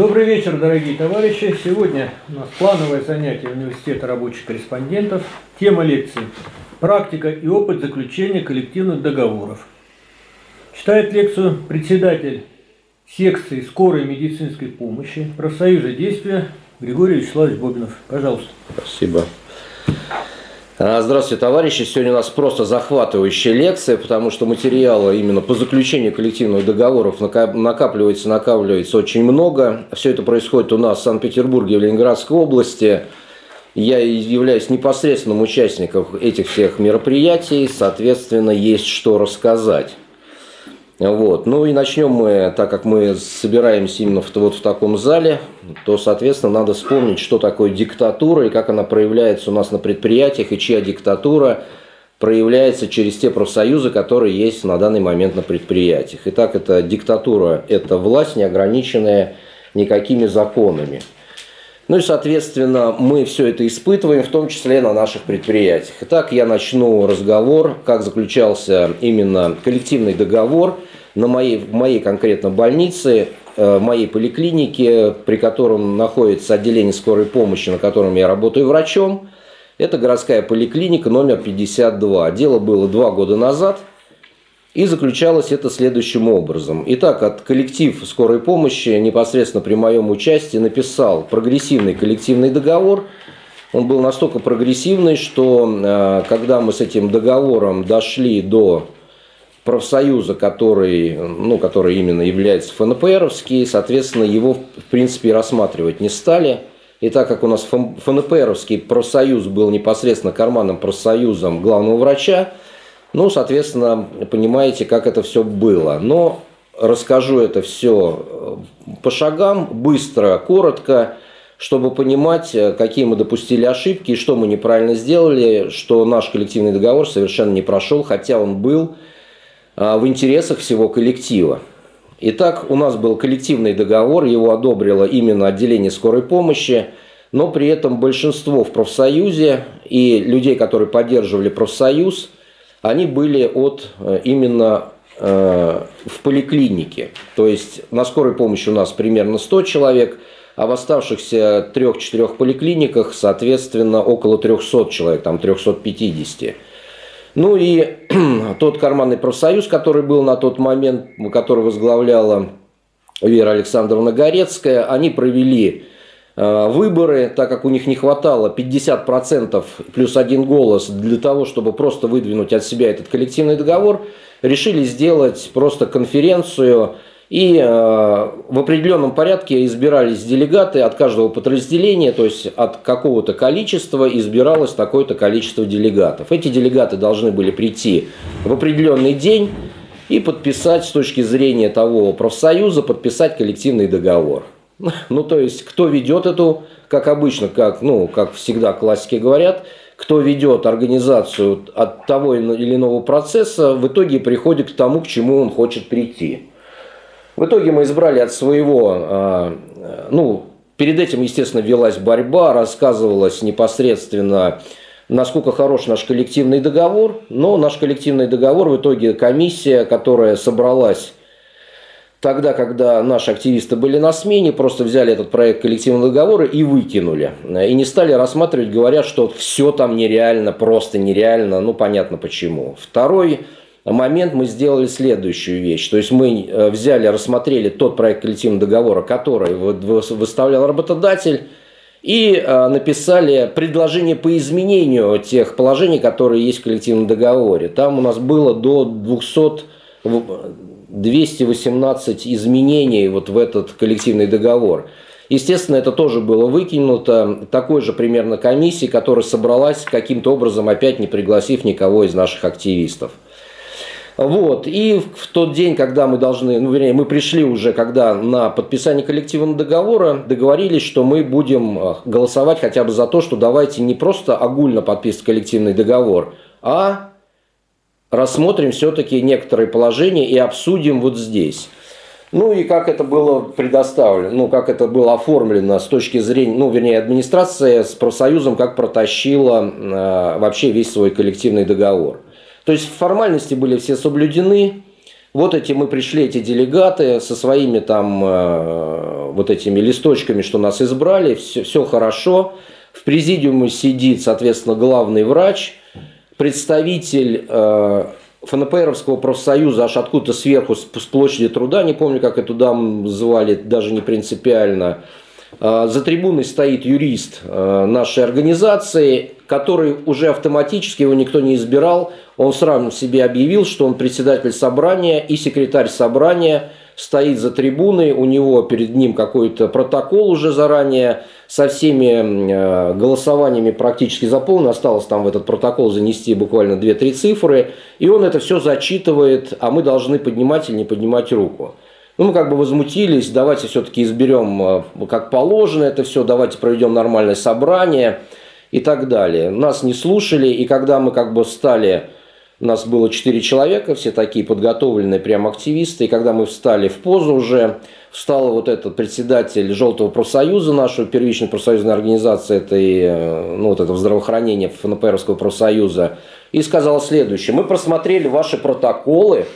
Добрый вечер, дорогие товарищи. Сегодня у нас плановое занятие Университета рабочих корреспондентов. Тема лекции «Практика и опыт заключения коллективных договоров». Читает лекцию председатель секции скорой медицинской помощи профсоюза действия Григорий Вячеславович Бобинов. Пожалуйста. Спасибо. А, здравствуйте, товарищи. Сегодня у нас просто захватывающая лекция, потому что материала именно по заключению коллективных договоров накапливается, накапливается очень много. Все это происходит у нас в Санкт-Петербурге, в Ленинградской области. Я являюсь непосредственным участником этих всех мероприятий, соответственно, есть что рассказать. Вот. Ну и начнем мы, так как мы собираемся именно в, вот в таком зале, то, соответственно, надо вспомнить, что такое диктатура и как она проявляется у нас на предприятиях, и чья диктатура проявляется через те профсоюзы, которые есть на данный момент на предприятиях. Итак, это диктатура, это власть, не ограниченная никакими законами. Ну и, соответственно, мы все это испытываем, в том числе на наших предприятиях. Итак, я начну разговор, как заключался именно коллективный договор на моей, в моей конкретно больнице, э, в моей поликлинике, при котором находится отделение скорой помощи, на котором я работаю врачом. Это городская поликлиника номер 52. Дело было два года назад – и заключалось это следующим образом. Итак, от коллектив скорой помощи непосредственно при моем участии написал прогрессивный коллективный договор. Он был настолько прогрессивный, что э, когда мы с этим договором дошли до профсоюза, который, ну, который именно является ФНПРовский, соответственно, его в принципе рассматривать не стали. И так как у нас ФНПРовский профсоюз был непосредственно карманным профсоюзом главного врача, ну, соответственно, понимаете, как это все было. Но расскажу это все э, по шагам, быстро, коротко, чтобы понимать, э, какие мы допустили ошибки что мы неправильно сделали, что наш коллективный договор совершенно не прошел, хотя он был э, в интересах всего коллектива. Итак, у нас был коллективный договор, его одобрило именно отделение скорой помощи, но при этом большинство в профсоюзе и людей, которые поддерживали профсоюз – они были от э, именно э, в поликлинике. То есть на скорой помощи у нас примерно 100 человек, а в оставшихся трех-четырех поликлиниках, соответственно, около 300 человек, там 350. Ну и тот карманный профсоюз, который был на тот момент, который возглавляла Вера Александровна Горецкая, они провели выборы, так как у них не хватало 50% плюс один голос для того, чтобы просто выдвинуть от себя этот коллективный договор, решили сделать просто конференцию и э, в определенном порядке избирались делегаты от каждого подразделения, то есть от какого-то количества избиралось такое-то количество делегатов. Эти делегаты должны были прийти в определенный день и подписать с точки зрения того профсоюза, подписать коллективный договор. Ну, то есть, кто ведет эту, как обычно, как, ну, как всегда классики говорят, кто ведет организацию от того или иного процесса, в итоге приходит к тому, к чему он хочет прийти. В итоге мы избрали от своего, а, ну, перед этим, естественно, велась борьба, рассказывалось непосредственно, насколько хорош наш коллективный договор, но наш коллективный договор в итоге комиссия, которая собралась Тогда, когда наши активисты были на смене, просто взяли этот проект коллективного договора и выкинули. И не стали рассматривать, говоря, что все там нереально, просто нереально. Ну, понятно почему. Второй момент мы сделали следующую вещь. То есть мы э, взяли, рассмотрели тот проект коллективного договора, который выставлял работодатель, и э, написали предложение по изменению тех положений, которые есть в коллективном договоре. Там у нас было до 200 218 изменений вот в этот коллективный договор. Естественно, это тоже было выкинуто такой же примерно комиссии, которая собралась каким-то образом, опять не пригласив никого из наших активистов. Вот. И в тот день, когда мы должны, ну, вернее, мы пришли уже, когда на подписание коллективного договора договорились, что мы будем э, голосовать хотя бы за то, что давайте не просто огульно подписывать коллективный договор, а рассмотрим все-таки некоторые положения и обсудим вот здесь. Ну и как это было предоставлено, ну как это было оформлено с точки зрения, ну вернее администрация с профсоюзом как протащила э, вообще весь свой коллективный договор. То есть формальности были все соблюдены. Вот эти мы пришли, эти делегаты со своими там э, вот этими листочками, что нас избрали, все, все хорошо. В президиуме сидит, соответственно, главный врач, представитель э, ФНПРовского профсоюза аж откуда-то сверху, с площади труда, не помню, как эту даму звали, даже не принципиально. Э, за трибуной стоит юрист э, нашей организации, который уже автоматически, его никто не избирал, он сразу себе объявил, что он председатель собрания и секретарь собрания, стоит за трибуной, у него перед ним какой-то протокол уже заранее со всеми э, голосованиями практически заполнен, осталось там в этот протокол занести буквально 2-3 цифры, и он это все зачитывает, а мы должны поднимать или не поднимать руку. Ну, мы как бы возмутились, давайте все-таки изберем э, как положено это все, давайте проведем нормальное собрание и так далее. Нас не слушали, и когда мы как бы стали у нас было 4 человека, все такие подготовленные прям активисты. И когда мы встали в позу уже, встал вот этот председатель Желтого профсоюза нашего, первичной профсоюзной организации, этой, э, ну, вот этого здравоохранения ФНПРовского профсоюза, и сказал следующее. Мы просмотрели ваши протоколы,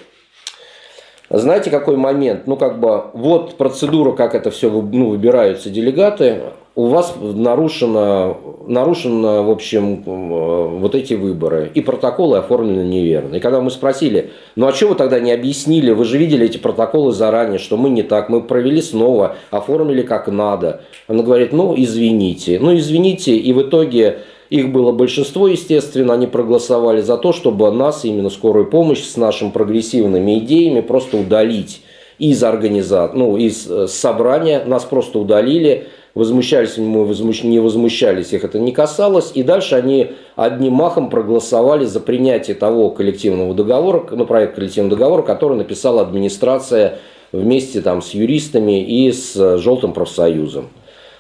знаете, какой момент? Ну, как бы, вот процедура, как это все ну, выбираются делегаты у вас нарушено, нарушено, в общем, э, вот эти выборы, и протоколы оформлены неверно. И когда мы спросили, ну а что вы тогда не объяснили, вы же видели эти протоколы заранее, что мы не так, мы провели снова, оформили как надо. Она говорит, ну извините, ну извините, и в итоге их было большинство, естественно, они проголосовали за то, чтобы нас, именно скорую помощь, с нашими прогрессивными идеями просто удалить из организации, ну, из э, собрания, нас просто удалили, возмущались мы, возмущ... не возмущались, их это не касалось. И дальше они одним махом проголосовали за принятие того коллективного договора, ну, проект коллективного договора, который написала администрация вместе там, с юристами и с э, Желтым профсоюзом.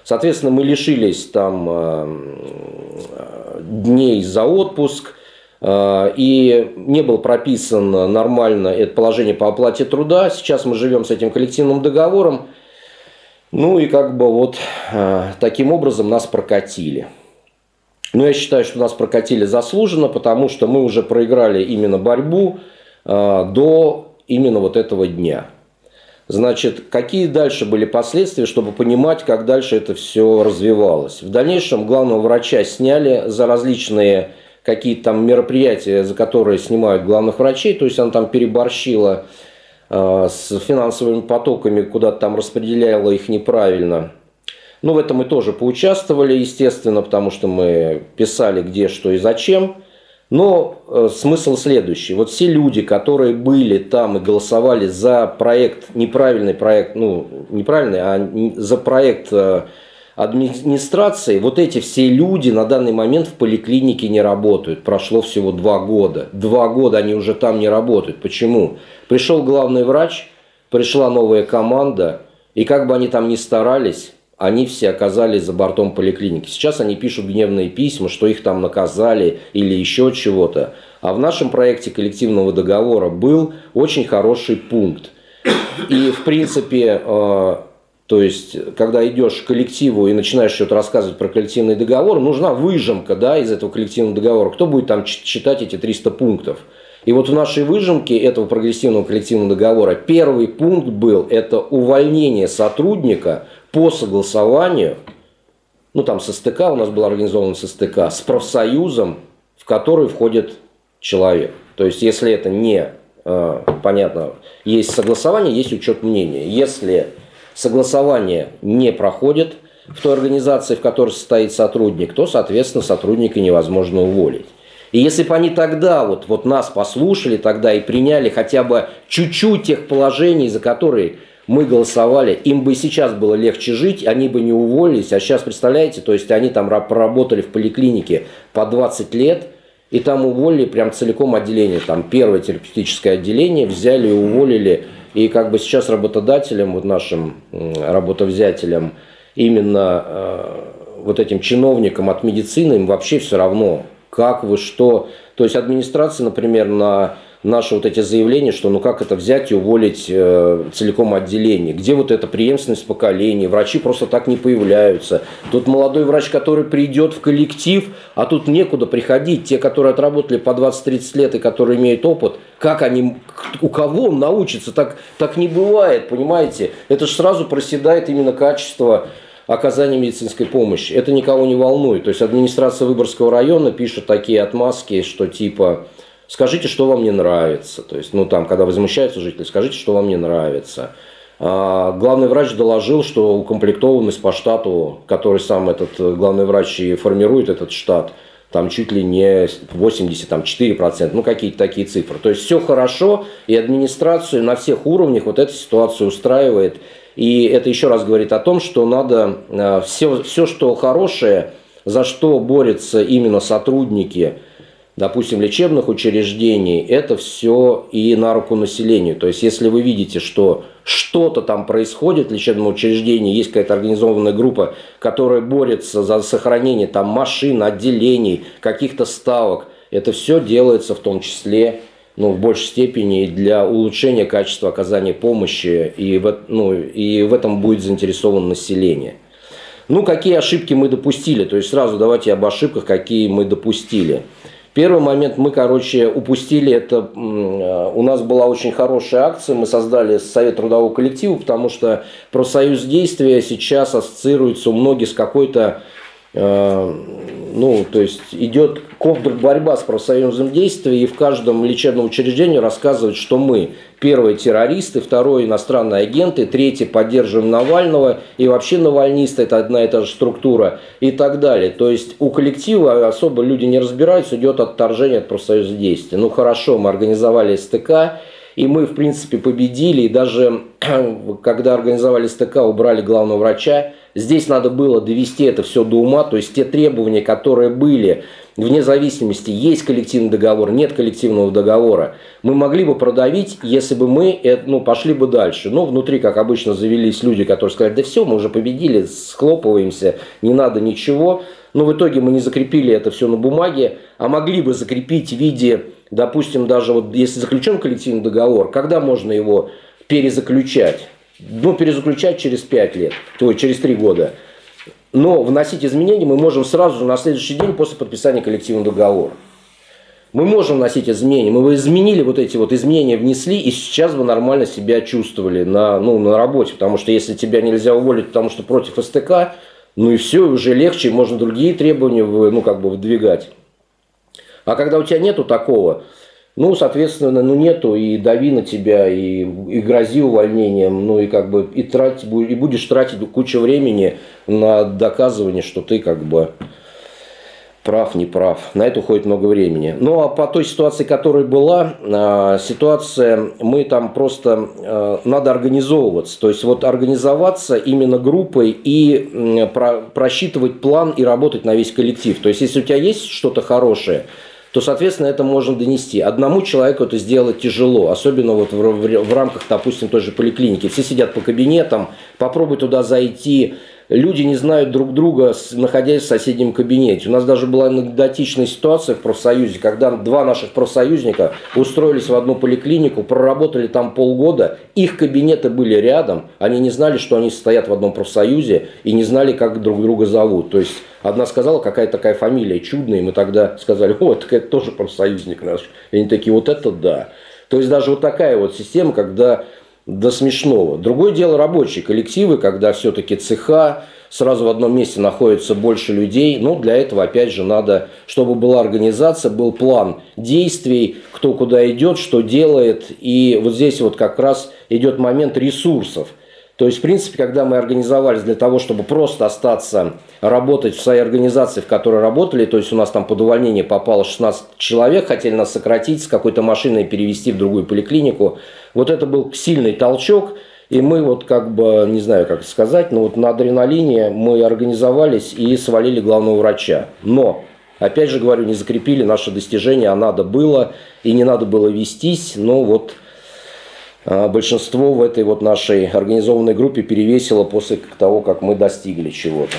Соответственно, мы лишились там э, дней за отпуск, э, и не был прописан нормально это положение по оплате труда. Сейчас мы живем с этим коллективным договором. Ну и как бы вот э, таким образом нас прокатили. Но я считаю, что нас прокатили заслуженно, потому что мы уже проиграли именно борьбу э, до именно вот этого дня. Значит, какие дальше были последствия, чтобы понимать, как дальше это все развивалось. В дальнейшем главного врача сняли за различные какие-то там мероприятия, за которые снимают главных врачей, то есть она там переборщила с финансовыми потоками, куда-то там распределяла их неправильно. Ну, в этом мы тоже поучаствовали, естественно, потому что мы писали где, что и зачем. Но э, смысл следующий. Вот все люди, которые были там и голосовали за проект, неправильный проект, ну, неправильный, а за проект э, администрации, вот эти все люди на данный момент в поликлинике не работают. Прошло всего два года. Два года они уже там не работают. Почему? Пришел главный врач, пришла новая команда, и как бы они там ни старались, они все оказались за бортом поликлиники. Сейчас они пишут гневные письма, что их там наказали или еще чего-то. А в нашем проекте коллективного договора был очень хороший пункт. И, в принципе, э, то есть, когда идешь к коллективу и начинаешь что-то рассказывать про коллективный договор, нужна выжимка да, из этого коллективного договора. Кто будет там читать эти 300 пунктов? И вот в нашей выжимке этого прогрессивного коллективного договора первый пункт был – это увольнение сотрудника по согласованию, ну там со СТК, у нас был организован со СТК, с профсоюзом, в который входит человек. То есть, если это не, э, понятно, есть согласование, есть учет мнения. Если согласование не проходит в той организации, в которой состоит сотрудник, то, соответственно, сотрудника невозможно уволить. И если бы они тогда вот, вот нас послушали тогда и приняли хотя бы чуть-чуть тех положений, за которые мы голосовали, им бы сейчас было легче жить, они бы не уволились. А сейчас, представляете, то есть они там проработали в поликлинике по 20 лет, и там уволили прям целиком отделение, там первое терапевтическое отделение, взяли и уволили и как бы сейчас работодателям, вот нашим работовзятелям, именно э, вот этим чиновникам от медицины, им вообще все равно, как вы, что. То есть администрация, например, на наши вот эти заявления, что ну как это взять и уволить э, целиком отделение? Где вот эта преемственность поколений? Врачи просто так не появляются. Тут молодой врач, который придет в коллектив, а тут некуда приходить. Те, которые отработали по 20-30 лет и которые имеют опыт, как они, у кого он научится? Так, так не бывает, понимаете? Это же сразу проседает именно качество оказания медицинской помощи. Это никого не волнует. То есть администрация Выборгского района пишет такие отмазки, что типа скажите, что вам не нравится. То есть, ну там, когда возмущаются жители, скажите, что вам не нравится. А главный врач доложил, что укомплектованность по штату, который сам этот э, главный врач и формирует этот штат, там чуть ли не 84%, ну какие-то такие цифры. То есть все хорошо, и администрацию на всех уровнях вот эта ситуация устраивает. И это еще раз говорит о том, что надо все, э, все что хорошее, за что борются именно сотрудники, допустим, лечебных учреждений, это все и на руку населению. То есть, если вы видите, что что-то там происходит в лечебном учреждении, есть какая-то организованная группа, которая борется за сохранение там машин, отделений, каких-то ставок, это все делается в том числе ну, в большей степени для улучшения качества оказания помощи, и в, ну, и в этом будет заинтересовано население. Ну, какие ошибки мы допустили? То есть сразу давайте об ошибках, какие мы допустили. Первый момент мы, короче, упустили, это у нас была очень хорошая акция, мы создали Совет трудового коллектива, потому что профсоюз действия сейчас ассоциируется у многих с какой-то Э, ну, то есть идет борьба с профсоюзом действия, и в каждом лечебном учреждении рассказывают, что мы первые террористы, второе иностранные агенты, третье поддерживаем Навального, и вообще навальнисты это одна и та же структура и так далее. То есть у коллектива особо люди не разбираются, идет отторжение от профсоюза действия. Ну хорошо, мы организовали СТК, и мы, в принципе, победили, и даже когда организовали СТК, убрали главного врача, Здесь надо было довести это все до ума, то есть те требования, которые были, вне зависимости, есть коллективный договор, нет коллективного договора, мы могли бы продавить, если бы мы ну, пошли бы дальше. Но внутри, как обычно, завелись люди, которые сказали, да все, мы уже победили, схлопываемся, не надо ничего. Но в итоге мы не закрепили это все на бумаге, а могли бы закрепить в виде, допустим, даже вот если заключен коллективный договор, когда можно его перезаключать? Ну, перезаключать через 5 лет, то есть через 3 года. Но вносить изменения мы можем сразу на следующий день после подписания коллективного договора. Мы можем вносить изменения. Мы бы изменили вот эти вот изменения, внесли, и сейчас бы нормально себя чувствовали на, ну, на работе. Потому что если тебя нельзя уволить, потому что против СТК, ну и все, уже легче, можно другие требования ну, как бы выдвигать. А когда у тебя нету такого, ну, соответственно, ну нету, и дави на тебя, и, и грози увольнением, ну и как бы и, трать, и будешь тратить кучу времени на доказывание, что ты как бы прав, не прав. На это уходит много времени. Ну а по той ситуации, которая была, а, ситуация, мы там просто а, надо организовываться. То есть вот организоваться именно группой и просчитывать план и работать на весь коллектив. То есть если у тебя есть что-то хорошее, то, соответственно, это можно донести. Одному человеку это сделать тяжело, особенно вот в, в, в рамках, допустим, той же поликлиники. Все сидят по кабинетам, попробуй туда зайти, люди не знают друг друга, находясь в соседнем кабинете. У нас даже была анекдотичная ситуация в профсоюзе, когда два наших профсоюзника устроились в одну поликлинику, проработали там полгода, их кабинеты были рядом, они не знали, что они стоят в одном профсоюзе и не знали, как друг друга зовут. То есть одна сказала, какая такая фамилия чудная, и мы тогда сказали, о, так это тоже профсоюзник наш. И они такие, вот это да. То есть даже вот такая вот система, когда до смешного. Другое дело рабочие коллективы, когда все-таки цеха, сразу в одном месте находится больше людей. Ну, для этого, опять же, надо, чтобы была организация, был план действий, кто куда идет, что делает. И вот здесь вот как раз идет момент ресурсов – то есть, в принципе, когда мы организовались для того, чтобы просто остаться работать в своей организации, в которой работали, то есть у нас там под увольнение попало 16 человек, хотели нас сократить, с какой-то машиной перевести в другую поликлинику. Вот это был сильный толчок, и мы вот как бы, не знаю, как сказать, но вот на адреналине мы организовались и свалили главного врача. Но, опять же говорю, не закрепили наше достижение, а надо было, и не надо было вестись, но вот большинство в этой вот нашей организованной группе перевесило после того, как мы достигли чего-то.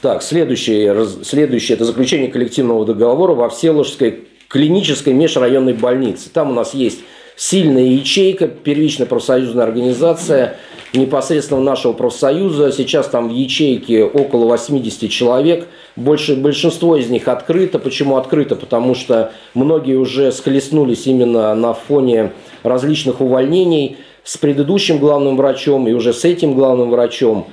Так, следующее, следующее это заключение коллективного договора во Всеволожской клинической межрайонной больницы. Там у нас есть сильная ячейка, первичная профсоюзная организация непосредственно нашего профсоюза. Сейчас там в ячейке около 80 человек. Больше, большинство из них открыто. Почему открыто? Потому что многие уже схлестнулись именно на фоне различных увольнений с предыдущим главным врачом и уже с этим главным врачом.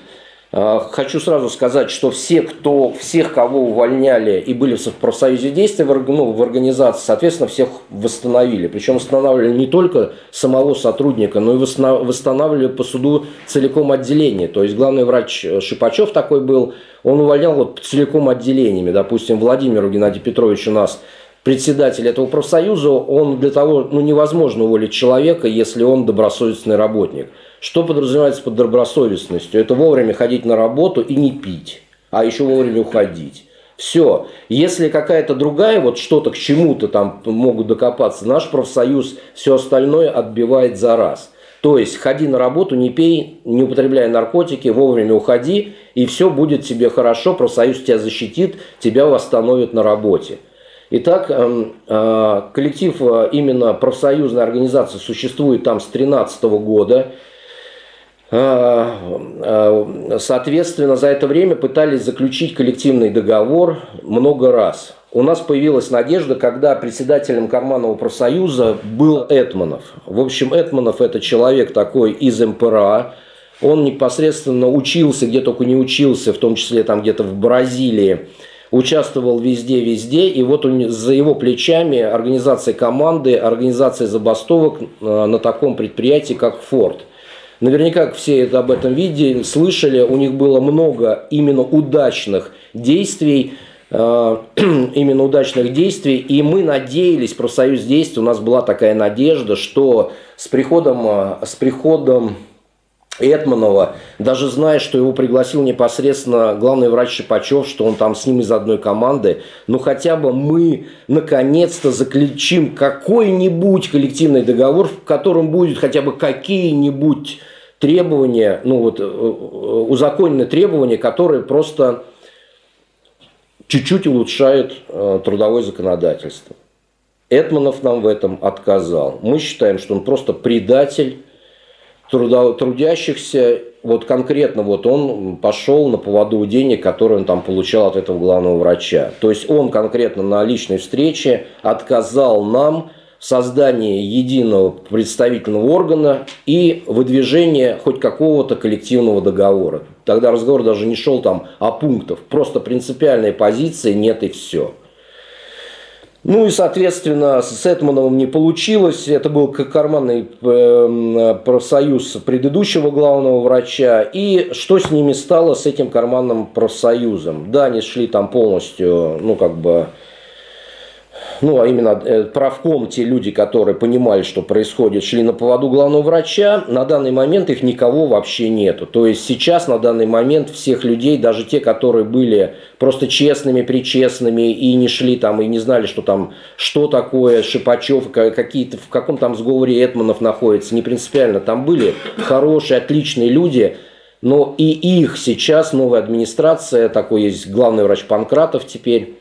А, хочу сразу сказать, что все, кто, всех, кого увольняли и были в профсоюзе действия в, ну, в организации, соответственно, всех восстановили. Причем восстанавливали не только самого сотрудника, но и восстанавливали по суду целиком отделение. То есть главный врач э, Шипачев такой был, он увольнял вот целиком отделениями. Допустим, Владимиру Геннадий Петрович у нас председатель этого профсоюза, он для того, ну невозможно уволить человека, если он добросовестный работник. Что подразумевается под добросовестностью? Это вовремя ходить на работу и не пить, а еще вовремя уходить. Все. Если какая-то другая, вот что-то к чему-то там могут докопаться, наш профсоюз все остальное отбивает за раз. То есть ходи на работу, не пей, не употребляй наркотики, вовремя уходи, и все будет тебе хорошо, профсоюз тебя защитит, тебя восстановит на работе. Итак, эм, э, коллектив э, именно профсоюзной организации существует там с 2013 года. А, соответственно, за это время пытались заключить коллективный договор много раз. У нас появилась надежда, когда председателем Карманного профсоюза был Этманов. В общем, Этманов это человек такой из МПРА. Он непосредственно учился, где только не учился, в том числе там где-то в Бразилии. Участвовал везде-везде. И вот за его плечами организация команды, организация забастовок а, на таком предприятии, как Форд – Наверняка все это об этом видели, слышали, у них было много именно удачных действий, э, именно удачных действий, и мы надеялись, профсоюз действий, у нас была такая надежда, что с приходом, э, с приходом Этманова, даже зная, что его пригласил непосредственно главный врач Шипачев, что он там с ним из одной команды, ну хотя бы мы наконец-то заключим какой-нибудь коллективный договор, в котором будет хотя бы какие-нибудь требования, ну вот э, э, узаконенные требования, которые просто чуть-чуть улучшают э, трудовое законодательство. Этманов нам в этом отказал. Мы считаем, что он просто предатель трудящихся, вот конкретно вот он пошел на поводу денег, которые он там получал от этого главного врача. То есть он конкретно на личной встрече отказал нам в создании единого представительного органа и выдвижение хоть какого-то коллективного договора. Тогда разговор даже не шел там о пунктах, просто принципиальной позиции нет и все. Ну и, соответственно, с Этмановым не получилось. Это был карманный эм, профсоюз предыдущего главного врача. И что с ними стало, с этим карманным профсоюзом? Да, они шли там полностью, ну как бы ну, а именно э, правком, те люди, которые понимали, что происходит, шли на поводу главного врача, на данный момент их никого вообще нету. То есть сейчас, на данный момент, всех людей, даже те, которые были просто честными, причестными и не шли там, и не знали, что там, что такое Шипачев, какие-то, в каком там сговоре Этманов находится, не принципиально. Там были хорошие, отличные люди, но и их сейчас новая администрация, такой есть главный врач Панкратов теперь,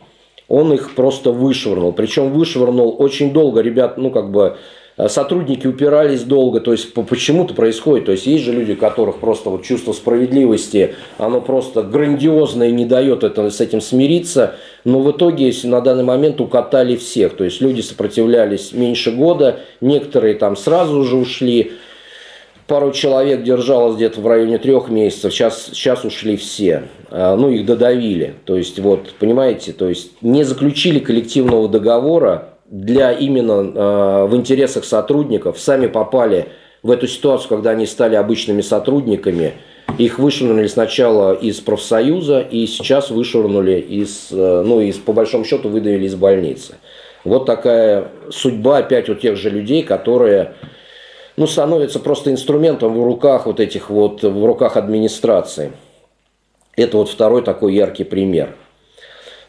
он их просто вышвырнул. Причем вышвырнул очень долго. Ребят, ну как бы э, сотрудники упирались долго, то есть почему-то происходит. То есть есть же люди, которых просто вот чувство справедливости, оно просто грандиозное не дает это, с этим смириться. Но в итоге на данный момент укатали всех. То есть люди сопротивлялись меньше года, некоторые там сразу же ушли пару человек держалось где-то в районе трех месяцев, сейчас, сейчас ушли все, а, ну их додавили, то есть вот, понимаете, то есть не заключили коллективного договора для именно э, в интересах сотрудников, сами попали в эту ситуацию, когда они стали обычными сотрудниками, их вышвырнули сначала из профсоюза и сейчас вышвырнули из, э, ну, из, по большому счету выдавили из больницы. Вот такая судьба опять у тех же людей, которые ну, становится просто инструментом в руках вот этих вот, в руках администрации. Это вот второй такой яркий пример.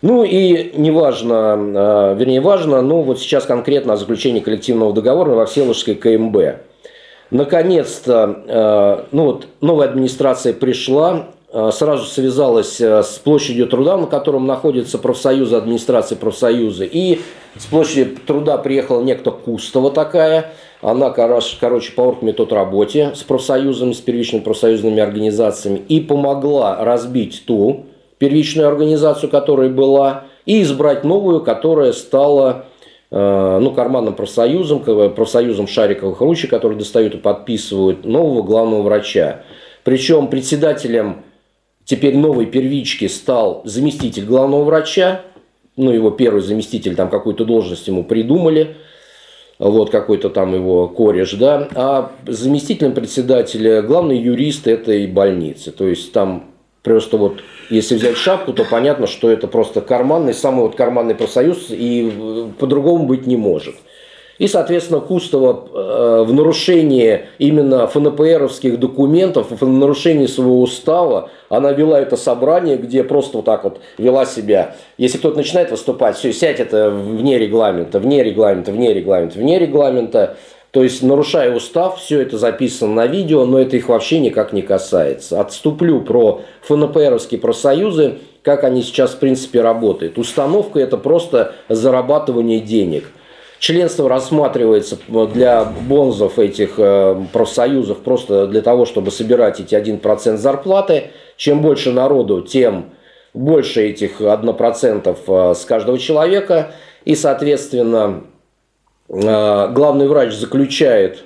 Ну и неважно, а, вернее важно, ну вот сейчас конкретно о заключении коллективного договора во Всеволожской КМБ. Наконец-то, а, ну вот новая администрация пришла, а, сразу связалась с площадью труда, на котором находится профсоюзы, администрация профсоюза, и С площади труда приехала некто Кустова такая. Она, короче, по оргметод работе с профсоюзами, с первичными профсоюзными организациями и помогла разбить ту первичную организацию, которая была, и избрать новую, которая стала э, ну, карманным профсоюзом, профсоюзом шариковых ручек, которые достают и подписывают нового главного врача. Причем председателем теперь новой первички стал заместитель главного врача, ну, его первый заместитель, там какую-то должность ему придумали, вот какой-то там его кореш, да, а заместителем председателя главный юрист этой больницы. То есть там просто вот, если взять шапку, то понятно, что это просто карманный, самый вот карманный профсоюз, и э, по-другому быть не может. И, соответственно, Кустова э, в нарушении именно ФНПРовских документов, в нарушении своего устава, она вела это собрание, где просто вот так вот вела себя. Если кто-то начинает выступать, все, сядь это вне регламента, вне регламента, вне регламента, вне регламента. То есть, нарушая устав, все это записано на видео, но это их вообще никак не касается. Отступлю про ФНПРовские профсоюзы, как они сейчас в принципе работают. Установка это просто зарабатывание денег – Членство рассматривается для бонзов этих э, профсоюзов просто для того, чтобы собирать эти 1% зарплаты. Чем больше народу, тем больше этих 1% э, с каждого человека. И, соответственно, э, главный врач заключает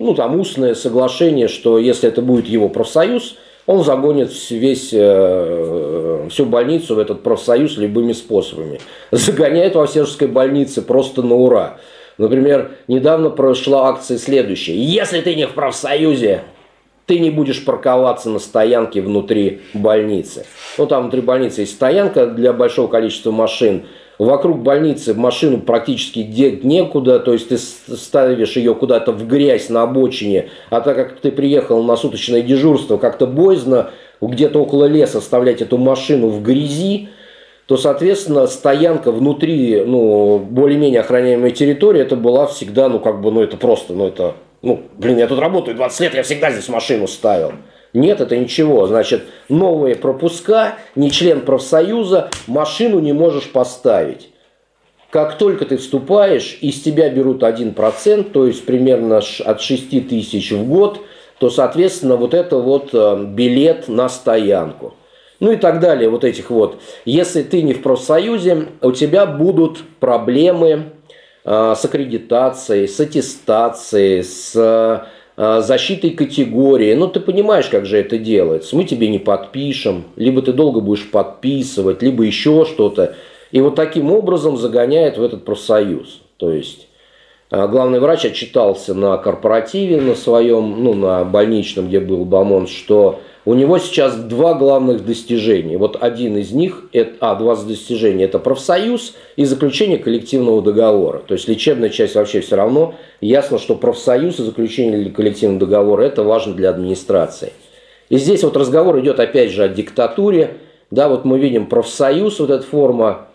ну, там, устное соглашение, что если это будет его профсоюз, он загонит весь, э, всю больницу в этот профсоюз любыми способами. Загоняет во Всеволожской больнице просто на ура. Например, недавно прошла акция следующая. Если ты не в профсоюзе, ты не будешь парковаться на стоянке внутри больницы. Ну, там внутри больницы есть стоянка для большого количества машин – Вокруг больницы машину практически деть некуда, то есть ты ставишь ее куда-то в грязь на обочине, а так как ты приехал на суточное дежурство, как-то боязно где-то около леса оставлять эту машину в грязи, то, соответственно, стоянка внутри, ну, более-менее охраняемой территории, это была всегда, ну, как бы, ну, это просто, ну, это, ну, блин, я тут работаю 20 лет, я всегда здесь машину ставил. Нет, это ничего. Значит, новые пропуска, не член профсоюза, машину не можешь поставить. Как только ты вступаешь, из тебя берут 1%, то есть примерно от 6 тысяч в год, то, соответственно, вот это вот э, билет на стоянку. Ну и так далее, вот этих вот. Если ты не в профсоюзе, у тебя будут проблемы э, с аккредитацией, с аттестацией, с а, защитой категории. Ну, ты понимаешь, как же это делается. Мы тебе не подпишем, либо ты долго будешь подписывать, либо еще что-то. И вот таким образом загоняет в этот профсоюз. То есть а, главный врач отчитался на корпоративе на своем, ну, на больничном, где был Бамон, что у него сейчас два главных достижения. Вот один из них, а, два достижения, это профсоюз и заключение коллективного договора. То есть лечебная часть вообще все равно. Ясно, что профсоюз и заключение коллективного договора, это важно для администрации. И здесь вот разговор идет опять же о диктатуре. Да, вот мы видим профсоюз, вот эта форма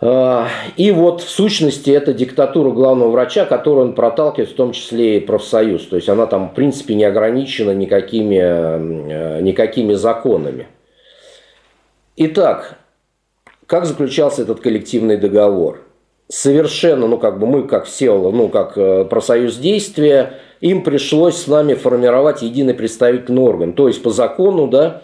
и вот в сущности это диктатура главного врача, которую он проталкивает, в том числе и профсоюз. То есть она там в принципе не ограничена никакими, э, никакими законами. Итак, как заключался этот коллективный договор? Совершенно, ну как бы мы как все, ну как э, профсоюз действия, им пришлось с нами формировать единый представительный орган. То есть по закону, да,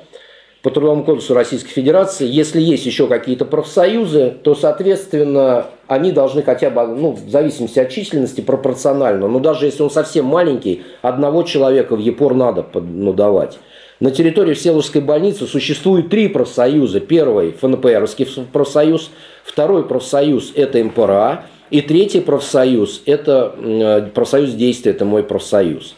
по Трудовому кодексу Российской Федерации, если есть еще какие-то профсоюзы, то, соответственно, они должны хотя бы, ну, в зависимости от численности, пропорционально. Но даже если он совсем маленький, одного человека в ЕПОР надо ну, давать. На территории Всеволожской больницы существует три профсоюза. Первый – ФНПРовский профсоюз, второй профсоюз – это МПРА, и третий профсоюз – это э, профсоюз действия, это мой профсоюз.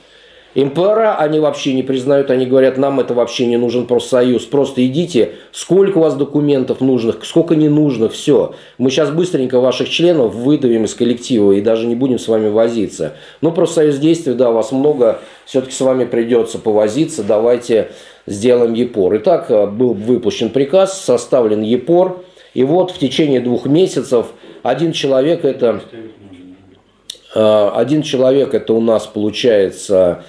МПРА они вообще не признают, они говорят, нам это вообще не нужен профсоюз, просто идите, сколько у вас документов нужных, сколько не нужно, все. Мы сейчас быстренько ваших членов выдавим из коллектива и даже не будем с вами возиться. Ну, профсоюз действий, да, вас много, все-таки с вами придется повозиться, давайте сделаем ЕПОР. Итак, э, был выпущен приказ, составлен ЕПОР, и вот в течение двух месяцев один человек это... Э, один человек это у нас получается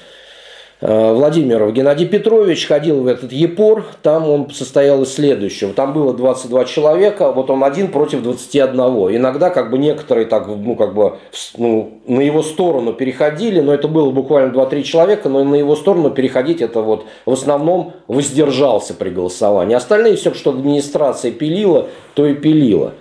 Владимиров Геннадий Петрович ходил в этот ЕПОР, там он состоял из следующего. Там было 22 человека, вот он один против 21. Иногда как бы некоторые так, ну, как бы, ну, на его сторону переходили, но это было буквально 2-3 человека, но на его сторону переходить это вот в основном воздержался при голосовании. Остальные все, что администрация пилила, то и пилила.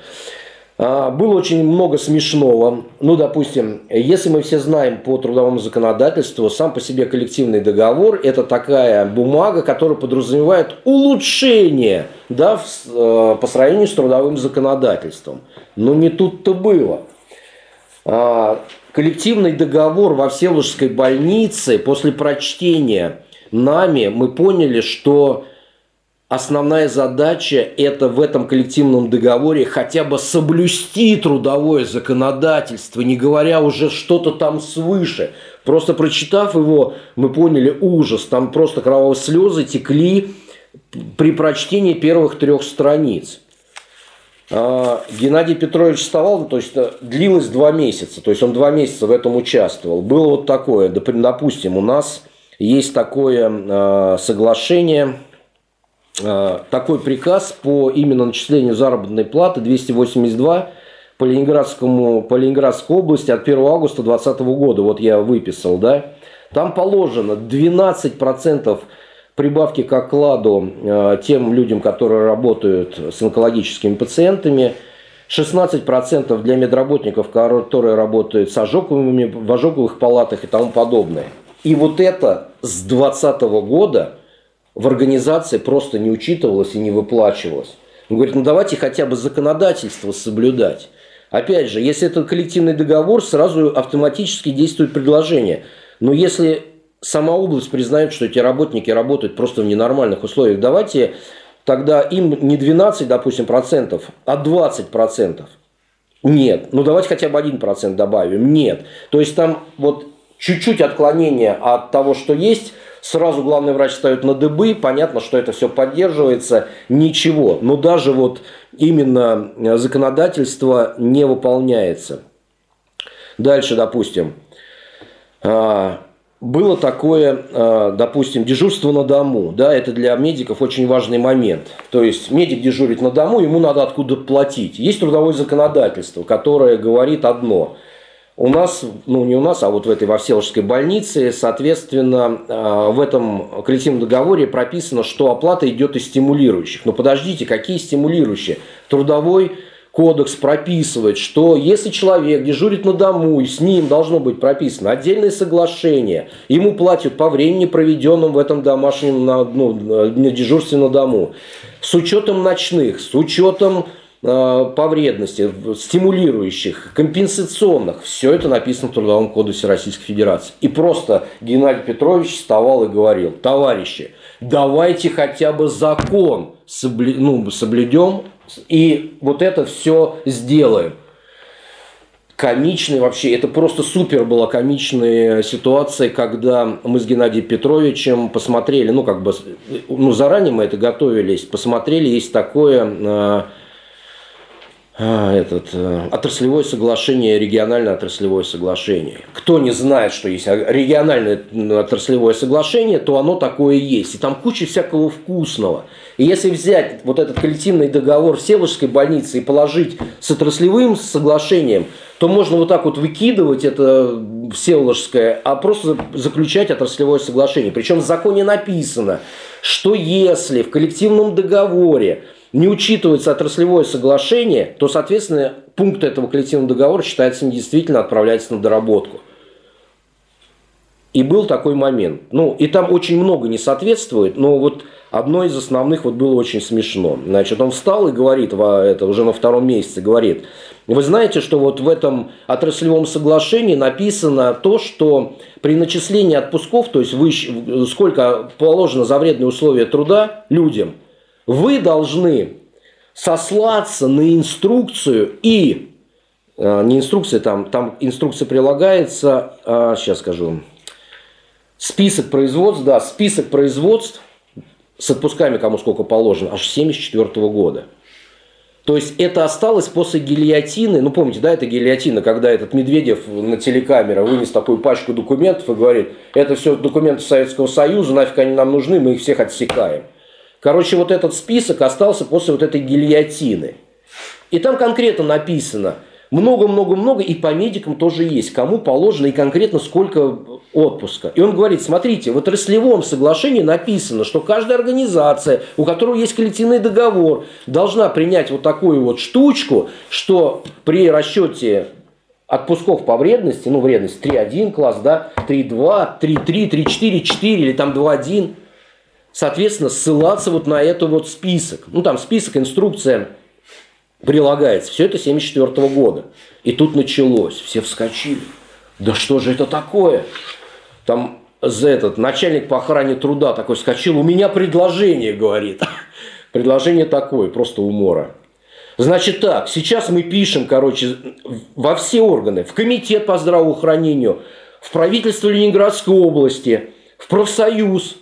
А, было очень много смешного. Ну, допустим, если мы все знаем по трудовому законодательству, сам по себе коллективный договор – это такая бумага, которая подразумевает улучшение да, в, э, по сравнению с трудовым законодательством. Но не тут-то было. А, коллективный договор во Всеволожской больнице после прочтения нами мы поняли, что Основная задача – это в этом коллективном договоре хотя бы соблюсти трудовое законодательство, не говоря уже что-то там свыше. Просто прочитав его, мы поняли ужас. Там просто кровавые слезы текли при прочтении первых трех страниц. А, Геннадий Петрович вставал, то есть э, длилось два месяца, то есть он два месяца в этом участвовал. Было вот такое, допустим, у нас есть такое а, соглашение Э, такой приказ по именно начислению заработной платы 282 по, Ленинградскому, по Ленинградской области от 1 августа 2020 года. Вот я выписал, да. Там положено 12% прибавки к окладу э, тем людям, которые работают с онкологическими пациентами, 16% для медработников, которые работают с ожоговыми, в ожоговых палатах и тому подобное. И вот это с 2020 года – в организации просто не учитывалось и не выплачивалось. Он говорит, ну давайте хотя бы законодательство соблюдать. Опять же, если это коллективный договор, сразу автоматически действует предложение. Но если сама область признает, что эти работники работают просто в ненормальных условиях, давайте тогда им не 12, допустим, процентов, а 20 процентов. Нет. Ну давайте хотя бы 1% добавим. Нет. То есть там вот чуть-чуть отклонение от того, что есть – Сразу главный врач ставит на дыбы, понятно, что это все поддерживается, ничего. Но даже вот именно э, законодательство не выполняется. Дальше, допустим, а, было такое, а, допустим, дежурство на дому. Да, это для медиков очень важный момент. То есть медик дежурит на дому, ему надо откуда платить. Есть трудовое законодательство, которое говорит одно – у нас, ну не у нас, а вот в этой во Всеволожской больнице, соответственно, а, в этом коллективном договоре прописано, что оплата идет из стимулирующих. Но подождите, какие стимулирующие? Трудовой кодекс прописывает, что если человек дежурит на дому, и с ним должно быть прописано отдельное соглашение, ему платят по времени, проведенному в этом домашнем ну, на дежурстве на дому, с учетом ночных, с учетом Э, по вредности, стимулирующих, компенсационных. Все это написано в Трудовом кодексе Российской Федерации. И просто Геннадий Петрович вставал и говорил, товарищи, давайте хотя бы закон соблю... ну, соблюдем и вот это все сделаем. Комичный вообще, это просто супер была комичная ситуация, когда мы с Геннадием Петровичем посмотрели, ну как бы, ну заранее мы это готовились, посмотрели, есть такое э, этот, э, отраслевое соглашение, региональное отраслевое соглашение. Кто не знает, что есть региональное отраслевое соглашение, то оно такое есть. И там куча всякого вкусного. И если взять вот этот коллективный договор Всеволожской больницы и положить с отраслевым соглашением, то можно вот так вот выкидывать это Всеволожское, а просто заключать отраслевое соглашение. Причем в законе написано, что если в коллективном договоре не учитывается отраслевое соглашение, то, соответственно, пункт этого коллективного договора считается недействительно, отправляется на доработку. И был такой момент. Ну, и там очень много не соответствует, но вот одно из основных вот было очень смешно. Значит, он встал и говорит, это уже на втором месяце, говорит, вы знаете, что вот в этом отраслевом соглашении написано то, что при начислении отпусков, то есть вы, сколько положено за вредные условия труда людям – вы должны сослаться на инструкцию и э, не инструкция, там, там инструкция прилагается, а, сейчас скажу, список производств, да, список производств с отпусками, кому сколько положено, аж 74 года. То есть это осталось после гильотины. Ну, помните, да, это гильотина, когда этот Медведев на телекамере вынес такую пачку документов и говорит, это все документы Советского Союза, нафиг они нам нужны, мы их всех отсекаем. Короче, вот этот список остался после вот этой гильотины. И там конкретно написано, много-много-много, и по медикам тоже есть, кому положено и конкретно сколько отпуска. И он говорит, смотрите, в отраслевом соглашении написано, что каждая организация, у которой есть коллективный договор, должна принять вот такую вот штучку, что при расчете отпусков по вредности, ну, вредность 3.1 класс, да, 3.2, 3.3, 3.4, 4 или там 2.1, соответственно, ссылаться вот на это вот список. Ну, там список, инструкция прилагается. Все это 74 года. И тут началось. Все вскочили. Да что же это такое? Там за этот начальник по охране труда такой вскочил. У меня предложение, говорит. Предложение такое, просто умора. Значит так, сейчас мы пишем, короче, во все органы, в комитет по здравоохранению, в правительство Ленинградской области, в профсоюз,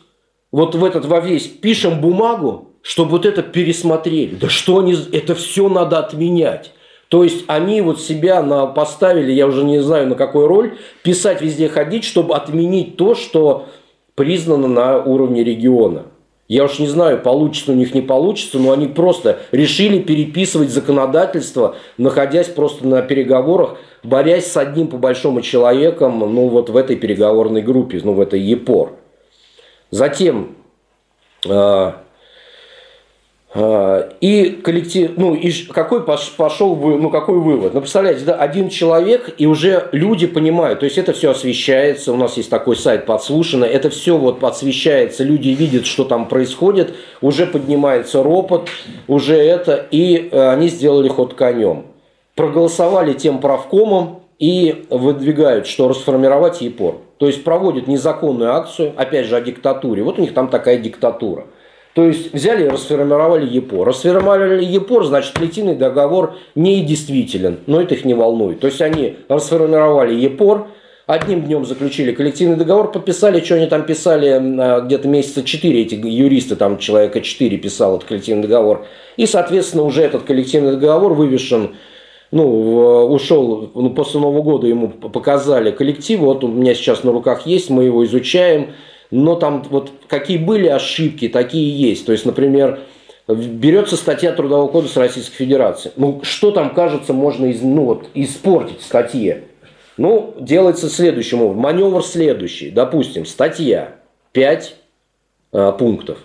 вот в этот во весь пишем бумагу, чтобы вот это пересмотрели. Да что они, это все надо отменять. То есть они вот себя на, поставили, я уже не знаю на какой роль, писать везде ходить, чтобы отменить то, что признано на уровне региона. Я уж не знаю, получится у них, не получится, но они просто решили переписывать законодательство, находясь просто на переговорах, борясь с одним по большому человеком, ну вот в этой переговорной группе, ну в этой ЕПОР. Затем а, а, и коллектив, ну и какой пошел, ну какой вывод? Ну представляете, да, один человек и уже люди понимают, то есть это все освещается, у нас есть такой сайт подслушано, это все вот подсвещается, люди видят, что там происходит, уже поднимается ропот, уже это, и э, они сделали ход конем. Проголосовали тем правкомом и выдвигают, что расформировать ЕПОР. То есть проводят незаконную акцию, опять же о диктатуре. Вот у них там такая диктатура. То есть взяли и расформировали ЕПО. Расформировали ЕПО, значит, коллективный договор недействителен, но это их не волнует. То есть они расформировали ЕПОР, одним днем заключили коллективный договор, подписали, что они там писали, а, где-то месяца 4 эти юристы, там человека 4 писал этот коллективный договор. И, соответственно, уже этот коллективный договор вывешен ну, ушел, ну, после Нового года ему показали коллектив, вот у меня сейчас на руках есть, мы его изучаем, но там вот какие были ошибки, такие есть. То есть, например, берется статья Трудового кодекса Российской Федерации. Ну, что там, кажется, можно из, ну, вот, испортить в статье? Ну, делается следующим образом. Маневр следующий. Допустим, статья 5 э, пунктов,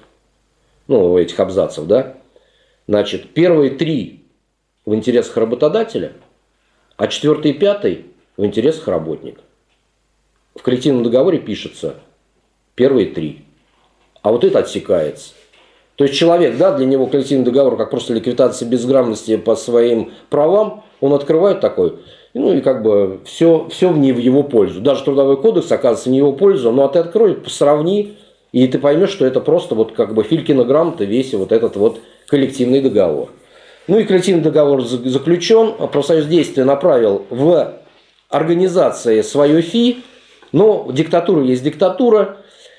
ну, этих абзацев, да? Значит, первые три в интересах работодателя, а четвертый и пятый в интересах работника. В коллективном договоре пишется – первые три. А вот это отсекается. То есть человек, да, для него коллективный договор как просто ликвидация безграмотности по своим правам, он открывает такой, ну и как бы все, все не в его пользу. Даже трудовой кодекс оказывается не в его пользу, ну а ты открой, сравни, и ты поймешь, что это просто вот как бы Филькина грамота, весь вот этот вот коллективный договор. Ну и коллективный договор заключен, профсоюз действия направил в организации свое ФИ, но диктатура есть диктатура,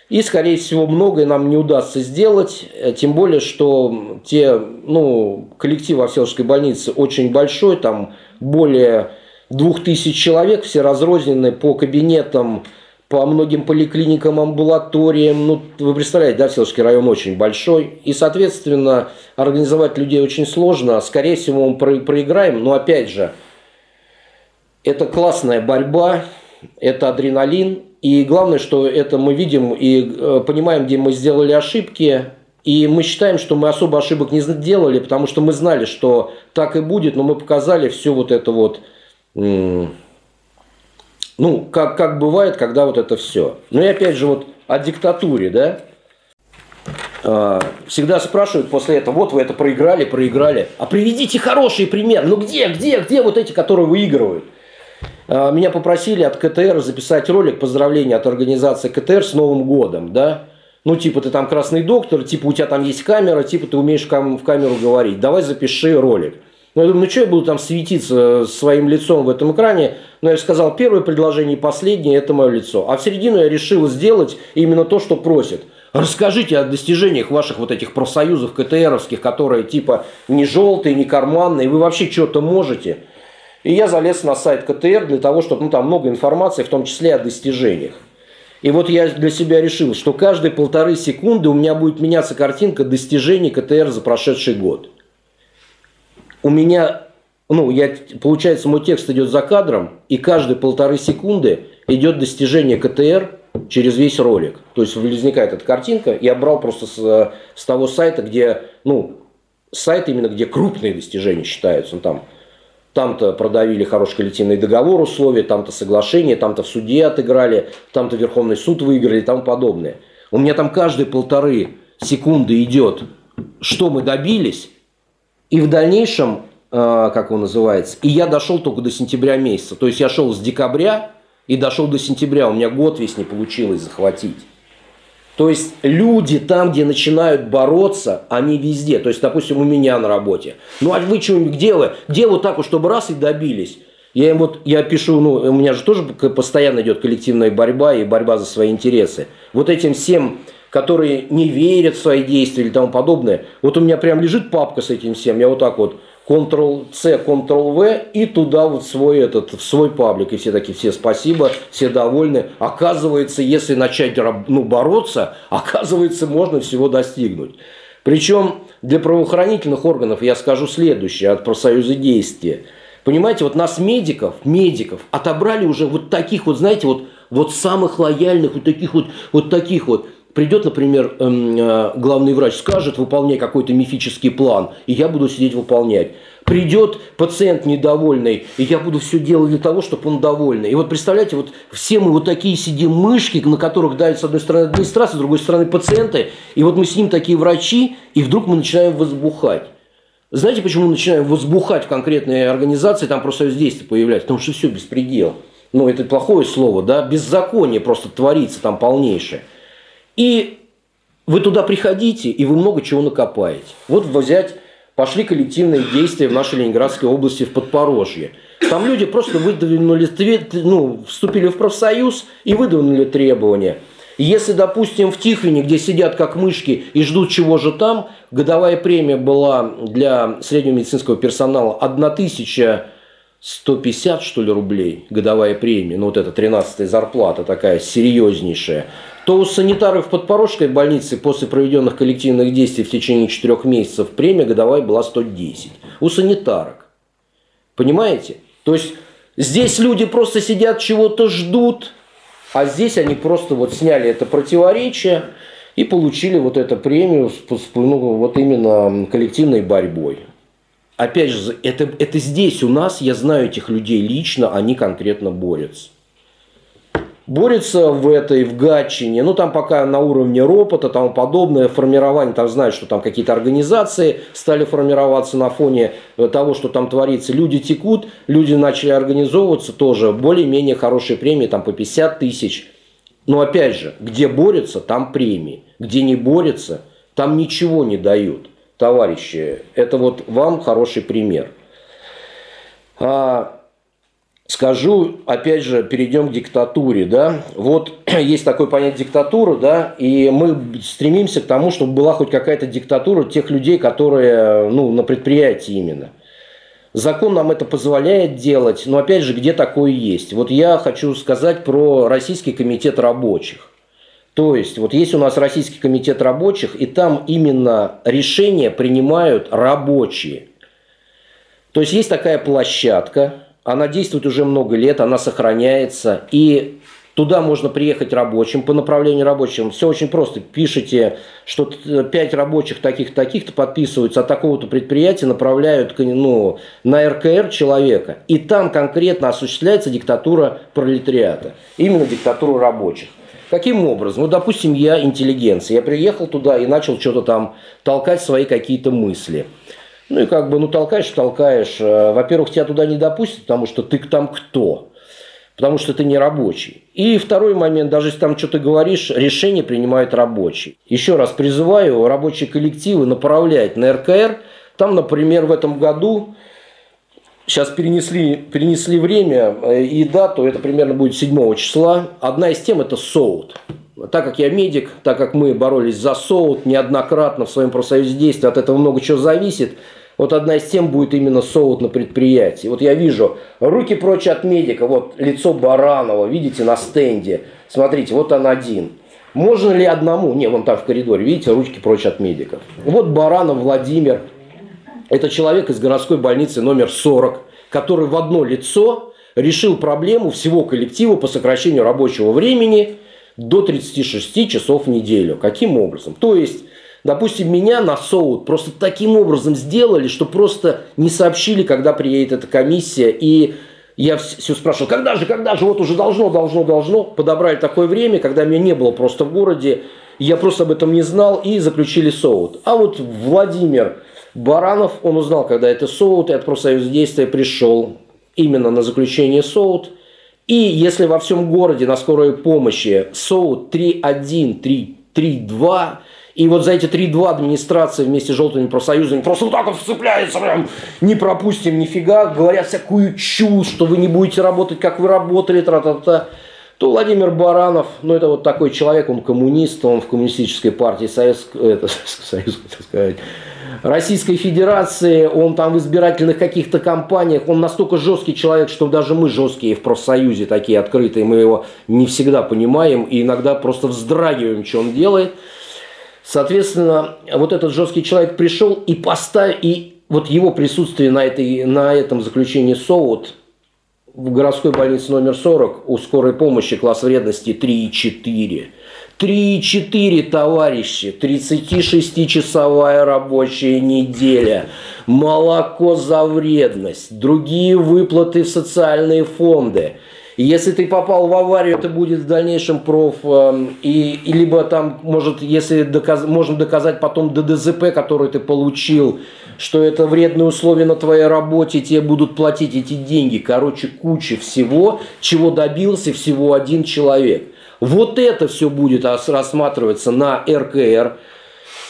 и, скорее всего, многое нам не удастся сделать, э, тем более, что те, ну, коллектив во Всеволожской больнице очень большой, там более двух тысяч человек, все разрознены по кабинетам, по многим поликлиникам, амбулаториям. Ну, вы представляете, да, Всеволожский район очень большой. И, соответственно, организовать людей очень сложно. Скорее всего, мы проиграем. Но, опять же, это классная борьба, это адреналин, и главное, что это мы видим и э, понимаем, где мы сделали ошибки, и мы считаем, что мы особо ошибок не сделали, потому что мы знали, что так и будет, но мы показали все вот это вот, ну, как, как бывает, когда вот это все. Ну и опять же вот о диктатуре, да, а, всегда спрашивают после этого, вот вы это проиграли, проиграли, а приведите хороший пример, ну где, где, где вот эти, которые выигрывают? А, меня попросили от КТР записать ролик поздравления от организации КТР с Новым годом, да? Ну, типа, ты там красный доктор, типа, у тебя там есть камера, типа, ты умеешь в камеру говорить. Давай запиши ролик. Ну, я думаю, ну что я буду там светиться своим лицом в этом экране? Но я сказал, первое предложение и последнее – это мое лицо. А в середину я решил сделать именно то, что просит. Расскажите о достижениях ваших вот этих профсоюзов КТРовских, которые типа не желтые, не карманные, вы вообще что-то можете. И я залез на сайт КТР для того, чтобы ну, там много информации, в том числе о достижениях. И вот я для себя решил, что каждые полторы секунды у меня будет меняться картинка достижений КТР за прошедший год. У меня, ну, я, получается, мой текст идет за кадром, и каждые полторы секунды идет достижение КТР через весь ролик. То есть возникает эта картинка. Я брал просто с, с того сайта, где, ну, сайт именно, где крупные достижения считаются. Ну, там там-то продавили хороший коллективный договор, условия, там-то соглашение, там-то в суде отыграли, там-то Верховный суд выиграли и тому подобное. У меня там каждые полторы секунды идет, что мы добились, и в дальнейшем, э, как он называется, и я дошел только до сентября месяца. То есть я шел с декабря и дошел до сентября, у меня год весь не получилось захватить. То есть люди там, где начинают бороться, они везде. То есть, допустим, у меня на работе. Ну, а вы что-нибудь где вы? Где вот так вот, чтобы раз и добились? Я им вот, я пишу, ну, у меня же тоже постоянно идет коллективная борьба и борьба за свои интересы. Вот этим всем, которые не верят в свои действия или тому подобное, вот у меня прям лежит папка с этим всем, я вот так вот Ctrl-C, Ctrl-V и туда вот свой этот, в свой паблик. И все такие, все спасибо, все довольны. Оказывается, если начать ну, бороться, оказывается, можно всего достигнуть. Причем для правоохранительных органов я скажу следующее от профсоюза действия. Понимаете, вот нас медиков, медиков отобрали уже вот таких вот, знаете, вот, вот самых лояльных, вот таких вот, вот таких вот Придет, например, эм, э, главный врач, скажет, выполняй какой-то мифический план, и я буду сидеть выполнять. Придет пациент недовольный, и я буду все делать для того, чтобы он довольный. И вот представляете, вот все мы вот такие сидим мышки, на которых давит с одной стороны администрация, с другой стороны пациенты, и вот мы с ним такие врачи, и вдруг мы начинаем возбухать. Знаете, почему мы начинаем возбухать в конкретной организации, там просто действия появляется? Потому что все беспредел. Ну, это плохое слово, да, беззаконие просто творится там полнейшее. И вы туда приходите, и вы много чего накопаете. Вот взять, пошли коллективные действия в нашей Ленинградской области в Подпорожье. Там люди просто выдвинули, ну, вступили в профсоюз и выдвинули требования. Если, допустим, в Тихвине, где сидят как мышки и ждут чего же там, годовая премия была для среднего медицинского персонала 1150, что ли, рублей, годовая премия, ну вот это 13 зарплата такая серьезнейшая то у санитаров Подпорожской больнице после проведенных коллективных действий в течение четырех месяцев премия годовая была 110. У санитарок. Понимаете? То есть здесь люди просто сидят, чего-то ждут, а здесь они просто вот сняли это противоречие и получили вот эту премию ну, вот именно коллективной борьбой. Опять же, это, это здесь у нас, я знаю этих людей лично, они конкретно борются борется в этой, в Гатчине, ну там пока на уровне ропота, тому подобное, формирование, там знают, что там какие-то организации стали формироваться на фоне того, что там творится. Люди текут, люди начали организовываться тоже, более-менее хорошие премии, там по 50 тысяч. Но опять же, где борются, там премии. Где не борются, там ничего не дают. Товарищи, это вот вам хороший пример. А, Скажу, опять же, перейдем к диктатуре, да. Вот есть такое понятие диктатура, да, и мы стремимся к тому, чтобы была хоть какая-то диктатура тех людей, которые, ну, на предприятии именно. Закон нам это позволяет делать, но опять же, где такое есть? Вот я хочу сказать про Российский комитет рабочих. То есть, вот есть у нас Российский комитет рабочих, и там именно решения принимают рабочие. То есть, есть такая площадка, она действует уже много лет, она сохраняется. И туда можно приехать рабочим, по направлению рабочим. Все очень просто. Пишите, что 5 рабочих таких-таких-то подписываются от такого-то предприятия, направляют ну, на РКР человека. И там конкретно осуществляется диктатура пролетариата. Именно диктатура рабочих. Каким образом? Ну, допустим, я интеллигенция. Я приехал туда и начал что-то там толкать свои какие-то мысли. Ну и как бы, ну толкаешь, толкаешь. Э, во-первых, тебя туда не допустят, потому что ты там кто? Потому что ты не рабочий. И второй момент, даже если там что-то говоришь, решение принимают рабочие. Еще раз призываю рабочие коллективы направлять на РКР. Там, например, в этом году Сейчас перенесли, перенесли время э, и дату, это примерно будет 7 числа. Одна из тем это СОУТ. так как я медик, так как мы боролись за СОУТ неоднократно в своем профсоюзе действия, от этого много чего зависит. Вот одна из тем будет именно СОУТ на предприятии. Вот я вижу, руки прочь от медика, вот лицо Баранова, видите, на стенде. Смотрите, вот он один. Можно ли одному? Не, вон там в коридоре, видите, ручки прочь от медиков. Вот Баранов Владимир, это человек из городской больницы номер 40, который в одно лицо решил проблему всего коллектива по сокращению рабочего времени до 36 часов в неделю. Каким образом? То есть, допустим, меня на СОУД просто таким образом сделали, что просто не сообщили, когда приедет эта комиссия, и я все спрашивал, когда же, когда же, вот уже должно, должно, должно. Подобрали такое время, когда меня не было просто в городе, я просто об этом не знал, и заключили СОУД. А вот Владимир Баранов, он узнал, когда это СОУД, и от профсоюза действия пришел именно на заключение СОУД. И если во всем городе на скорой помощи СОУД 3.1, 3.2, и вот за эти 3-2 администрация вместе с желтыми профсоюзами просто вот так вот вцепляется, прям не пропустим нифига, говорят всякую чушь, что вы не будете работать, как вы работали, тра-та-та. То Владимир Баранов, ну это вот такой человек, он коммунист, он в коммунистической партии Союз, это, Союз, так сказать, Российской Федерации, он там в избирательных каких-то кампаниях, он настолько жесткий человек, что даже мы жесткие в профсоюзе, такие открытые, мы его не всегда понимаем и иногда просто вздрагиваем, что он делает. Соответственно, вот этот жесткий человек пришел и поставил, и вот его присутствие на, этой, на этом заключении СОУД в городской больнице номер 40 у скорой помощи класс вредности 3,4. 3,4, товарищи, 36-часовая рабочая неделя, молоко за вредность, другие выплаты в социальные фонды – если ты попал в аварию, это будет в дальнейшем проф, эм, и, и либо там, может, если доказ, можно доказать потом ДДЗП, который ты получил, что это вредные условия на твоей работе, тебе будут платить эти деньги. Короче, куча всего, чего добился всего один человек. Вот это все будет рассматриваться на РКР.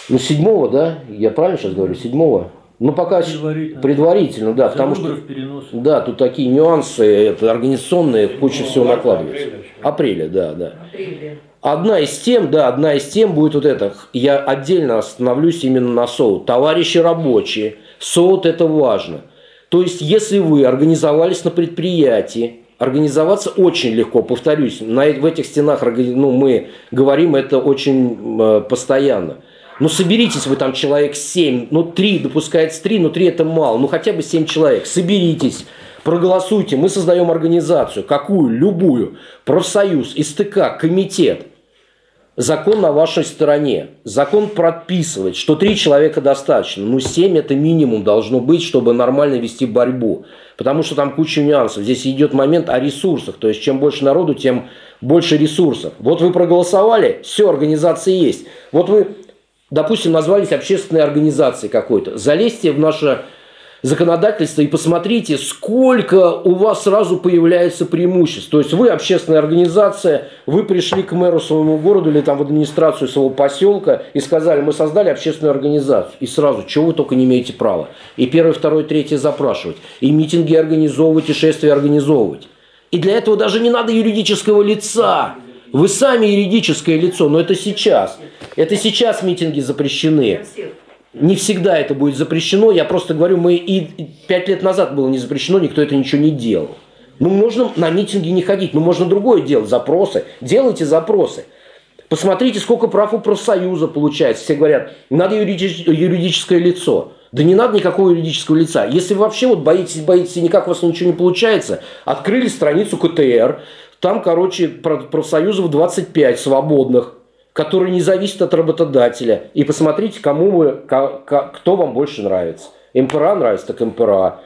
Ну, седьмого, да? Я правильно сейчас говорю? Седьмого? Ну, пока предварительно, предварительно да, За потому что перенос. да, тут такие нюансы, это организационные, ну, куча всего накладывается. Апреля, апреля да, да. Апреля. Одна из тем, да, одна из тем будет вот это. Я отдельно остановлюсь именно на СОУТ. Товарищи рабочие, СОУТ это важно. То есть, если вы организовались на предприятии, организоваться очень легко, повторюсь, на, в этих стенах ну, мы говорим это очень э, постоянно. Ну, соберитесь вы там человек 7, ну, 3, допускается 3, но 3 это мало, ну, хотя бы 7 человек. Соберитесь, проголосуйте, мы создаем организацию, какую, любую, профсоюз, ИСТК, комитет. Закон на вашей стороне. Закон прописывает, что 3 человека достаточно. Ну, 7 это минимум должно быть, чтобы нормально вести борьбу. Потому что там куча нюансов. Здесь идет момент о ресурсах. То есть, чем больше народу, тем больше ресурсов. Вот вы проголосовали, все, организация есть. Вот вы допустим, назвались общественной организацией какой-то. Залезьте в наше законодательство и посмотрите, сколько у вас сразу появляется преимуществ. То есть вы общественная организация, вы пришли к мэру своему городу или там в администрацию своего поселка и сказали, мы создали общественную организацию. И сразу, чего вы только не имеете права. И первое, второе, третье запрашивать. И митинги организовывать, и шествия организовывать. И для этого даже не надо юридического лица. Вы сами юридическое лицо, но это сейчас. Это сейчас митинги запрещены. Не всегда это будет запрещено. Я просто говорю, мы и пять лет назад было не запрещено, никто это ничего не делал. Ну, можно на митинги не ходить, ну, можно другое делать, запросы. Делайте запросы. Посмотрите, сколько прав у профсоюза получается. Все говорят, надо юридическое лицо. Да не надо никакого юридического лица. Если вы вообще вот боитесь, боитесь, и никак у вас ничего не получается, открыли страницу КТР, там, короче, профсоюзов 25 свободных, которые не зависят от работодателя. И посмотрите, кому вы, кто вам больше нравится. МПРА нравится, так МПРА.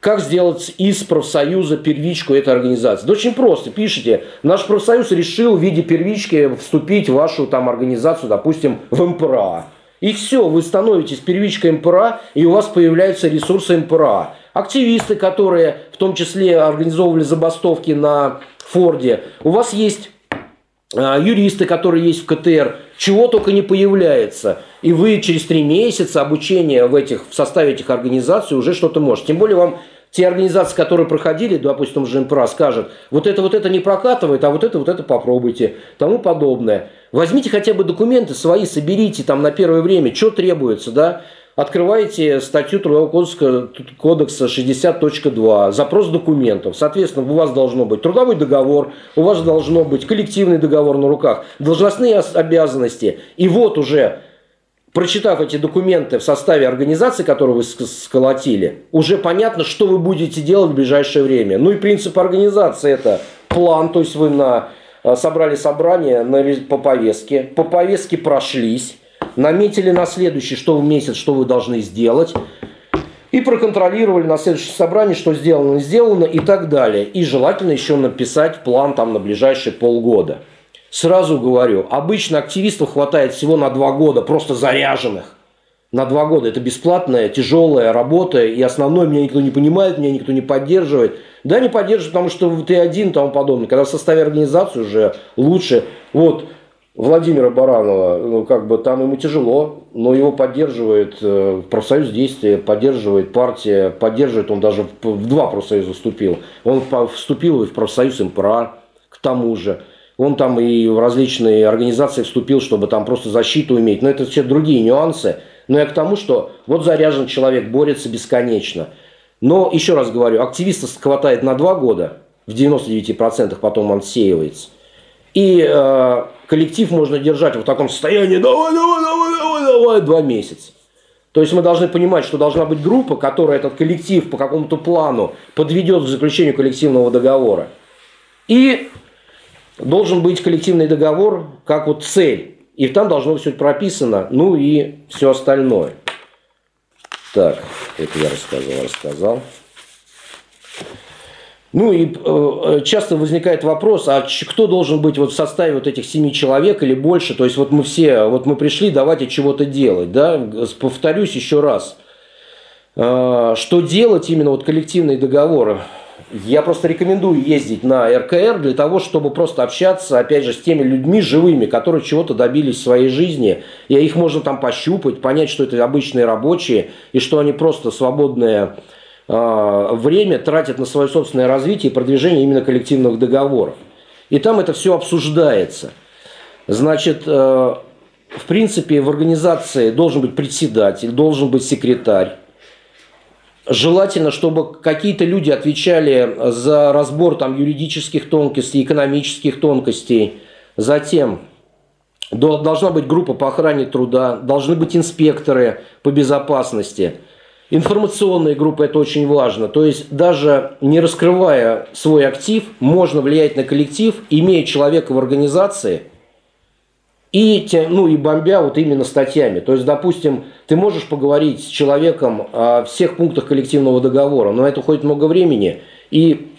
Как сделать из профсоюза первичку этой организации? Да очень просто. Пишите, наш профсоюз решил в виде первички вступить в вашу там организацию, допустим, в МПРА. И все, вы становитесь первичкой МПРА, и у вас появляются ресурсы МПРА. Активисты, которые в том числе организовывали забастовки на Форде, у вас есть юристы, которые есть в КТР, чего только не появляется. И вы через три месяца обучения в, этих, в составе этих организаций уже что-то можете. Тем более вам те организации, которые проходили, допустим, ЖМПРА, скажут, вот это вот это не прокатывает, а вот это вот это попробуйте, тому подобное. Возьмите хотя бы документы свои, соберите там на первое время, что требуется, да, открываете статью Трудового кодекса, кодекса 60.2, запрос документов. Соответственно, у вас должно быть трудовой договор, у вас должно быть коллективный договор на руках, должностные обязанности. И вот уже, прочитав эти документы в составе организации, которую вы сколотили, уже понятно, что вы будете делать в ближайшее время. Ну и принцип организации это план, то есть вы на, э, собрали собрание на, по повестке, по повестке прошлись, наметили на следующий, что в месяц, что вы должны сделать, и проконтролировали на следующем собрании, что сделано, сделано и так далее. И желательно еще написать план там на ближайшие полгода. Сразу говорю, обычно активистов хватает всего на два года, просто заряженных. На два года. Это бесплатная, тяжелая работа, и основное меня никто не понимает, меня никто не поддерживает. Да, не поддерживает, потому что ты один и тому подобное. Когда в составе организации уже лучше. Вот, Владимира Баранова, ну, как бы там ему тяжело, но его поддерживает э, профсоюз действия, поддерживает партия, поддерживает, он даже в два профсоюза вступил. Он вступил и в профсоюз МПРА, к тому же. Он там и в различные организации вступил, чтобы там просто защиту иметь. Но это все другие нюансы. Но я к тому, что вот заряжен человек, борется бесконечно. Но, еще раз говорю, активиста хватает на два года, в 99% потом он сеивается. И э, коллектив можно держать в таком состоянии, давай, давай, давай, давай, давай, два месяца. То есть мы должны понимать, что должна быть группа, которая этот коллектив по какому-то плану подведет к заключению коллективного договора. И должен быть коллективный договор как вот цель. И там должно все прописано, ну и все остальное. Так, это я рассказал, рассказал. Ну и э, часто возникает вопрос, а кто должен быть вот в составе вот этих семи человек или больше? То есть вот мы все, вот мы пришли, давайте чего-то делать, да? Повторюсь еще раз, э, что делать именно вот коллективные договоры? Я просто рекомендую ездить на РКР для того, чтобы просто общаться, опять же, с теми людьми живыми, которые чего-то добились в своей жизни. И их можно там пощупать, понять, что это обычные рабочие, и что они просто свободные время тратят на свое собственное развитие и продвижение именно коллективных договоров. И там это все обсуждается. Значит, э, в принципе, в организации должен быть председатель, должен быть секретарь. Желательно, чтобы какие-то люди отвечали за разбор там, юридических тонкостей, экономических тонкостей. Затем должна быть группа по охране труда, должны быть инспекторы по безопасности – Информационная группа – это очень важно. То есть даже не раскрывая свой актив, можно влиять на коллектив, имея человека в организации и, ну, и бомбя вот именно статьями. То есть, допустим, ты можешь поговорить с человеком о всех пунктах коллективного договора, но это уходит много времени, и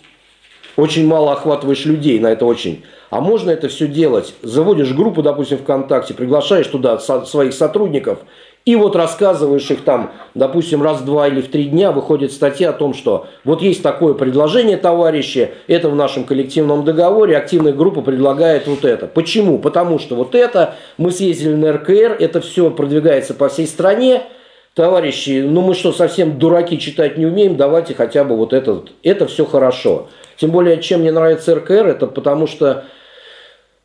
очень мало охватываешь людей на это очень. А можно это все делать. Заводишь группу, допустим, ВКонтакте, приглашаешь туда своих сотрудников – и вот рассказываешь их там, допустим, раз-два или в три дня выходит статья о том, что вот есть такое предложение, товарищи, это в нашем коллективном договоре, активная группа предлагает вот это. Почему? Потому что вот это, мы съездили на РКР, это все продвигается по всей стране, товарищи, ну мы что, совсем дураки читать не умеем, давайте хотя бы вот это, это все хорошо. Тем более, чем мне нравится РКР, это потому что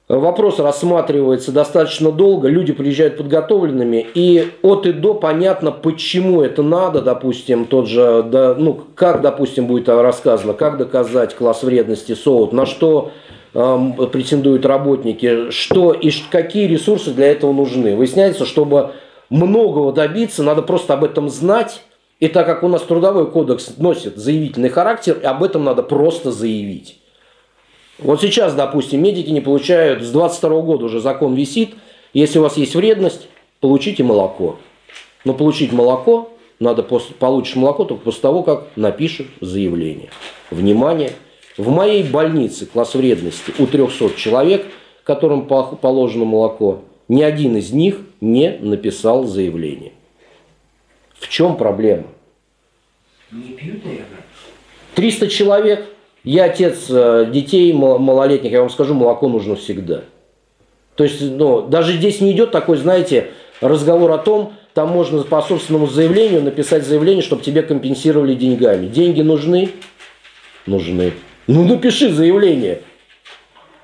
Вопрос рассматривается достаточно долго, люди приезжают подготовленными, и от и до понятно, почему это надо, допустим, тот же, да, ну, как, допустим, будет рассказано, как доказать класс вредности СОУТ, на что э, претендуют работники, что и какие ресурсы для этого нужны. Выясняется, чтобы многого добиться, надо просто об этом знать, и так как у нас трудовой кодекс носит заявительный характер, об этом надо просто заявить. Вот сейчас, допустим, медики не получают, с 22 года уже закон висит, если у вас есть вредность, получите молоко. Но получить молоко надо, после, получишь молоко только после того, как напишешь заявление. Внимание! В моей больнице класс вредности у 300 человек, которым положено молоко, ни один из них не написал заявление. В чем проблема? Не пьют, наверное. 300 человек я отец э, детей малолетних, я вам скажу, молоко нужно всегда. То есть, ну, даже здесь не идет такой, знаете, разговор о том, там можно по собственному заявлению написать заявление, чтобы тебе компенсировали деньгами. Деньги нужны? Нужны. Ну напиши заявление.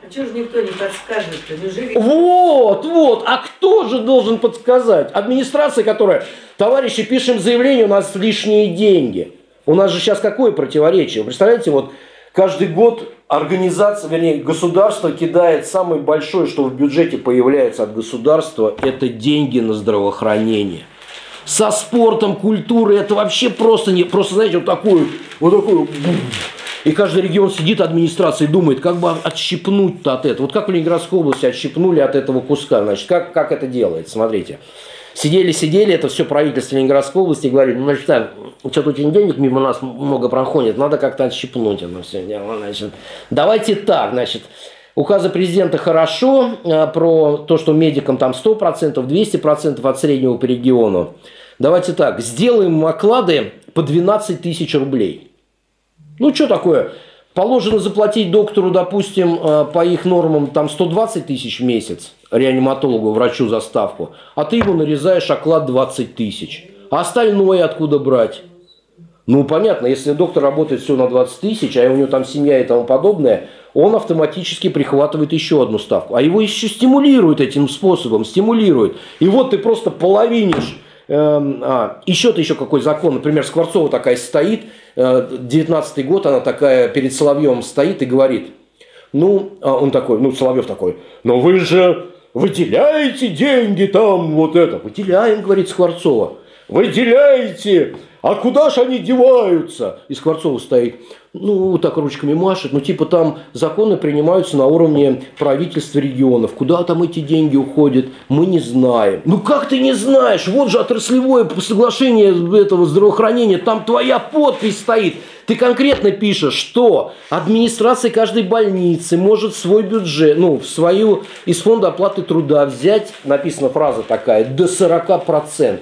А чего же никто не подскажет-то? Неужели... Вот, вот. А кто же должен подсказать? Администрация, которая, товарищи, пишем заявление, у нас лишние деньги. У нас же сейчас какое противоречие? Вы представляете, вот каждый год организация, вернее, государство кидает самое большое, что в бюджете появляется от государства, это деньги на здравоохранение. Со спортом, культурой, это вообще просто не, просто, знаете, вот такой, вот такой, и каждый регион сидит, администрация, и думает, как бы отщипнуть-то от этого. Вот как в Ленинградской области отщипнули от этого куска. Значит, как, как это делается? Смотрите. Сидели-сидели, это все правительство Ленинградской области, говорили, ну, значит, так, что-то очень денег мимо нас много проходит, надо как-то отщипнуть это все дело. Значит, давайте так, значит, Указы президента хорошо а, про то, что медикам там 100%, 200% от среднего по региону. Давайте так, сделаем оклады по 12 тысяч рублей. Ну, что такое? Положено заплатить доктору, допустим, э, по их нормам там 120 тысяч в месяц, реаниматологу, врачу за ставку, а ты ему нарезаешь оклад 20 тысяч. А остальное откуда брать? Ну, понятно, если доктор работает все на 20 тысяч, а у него там семья и тому подобное, он автоматически прихватывает еще одну ставку. А его еще стимулируют этим способом, стимулируют. И вот ты просто половинишь а, еще-то еще какой закон, например, Скворцова такая стоит, 19 э, год, она такая перед Соловьем стоит и говорит, ну, а он такой, ну, Соловьев такой, но вы же выделяете деньги там, вот это. Выделяем, говорит Скворцова. Выделяете, а куда же они деваются? И Скворцова стоит ну, так ручками машет, ну, типа там законы принимаются на уровне правительства регионов. Куда там эти деньги уходят, мы не знаем. Ну, как ты не знаешь? Вот же отраслевое соглашение этого здравоохранения, там твоя подпись стоит. Ты конкретно пишешь, что администрация каждой больницы может свой бюджет, ну, в свою, из фонда оплаты труда взять, написана фраза такая, до 40%.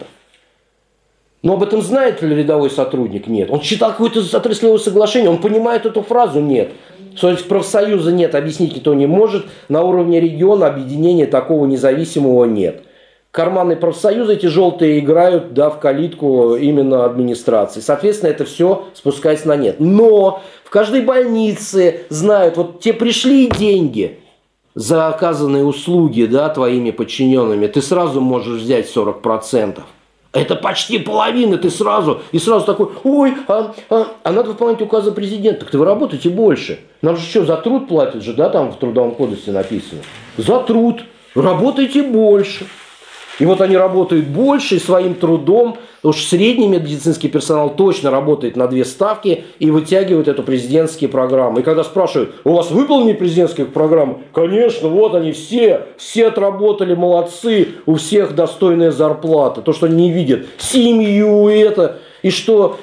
Но об этом знает ли рядовой сотрудник? Нет. Он читал какое-то отраслевое соглашение, он понимает эту фразу? Нет. То есть профсоюза нет, объяснить никто не может. На уровне региона объединения такого независимого нет. Карманные профсоюзы эти желтые играют да, в калитку именно администрации. Соответственно, это все спускается на нет. Но в каждой больнице знают, вот тебе пришли деньги за оказанные услуги да, твоими подчиненными, ты сразу можешь взять 40%. Это почти половина, ты сразу, и сразу такой, ой, а, а, а надо выполнять указы президента, так ты вы работаете больше. Нам же что, за труд платят же, да, там в Трудовом кодексе написано. За труд, работайте больше. И вот они работают больше своим трудом, потому что средний медицинский персонал точно работает на две ставки и вытягивает эту президентские программы. И когда спрашивают, у вас выполнены президентские программы? Конечно, вот они все, все отработали, молодцы, у всех достойная зарплата. То, что они не видят семью и это, и что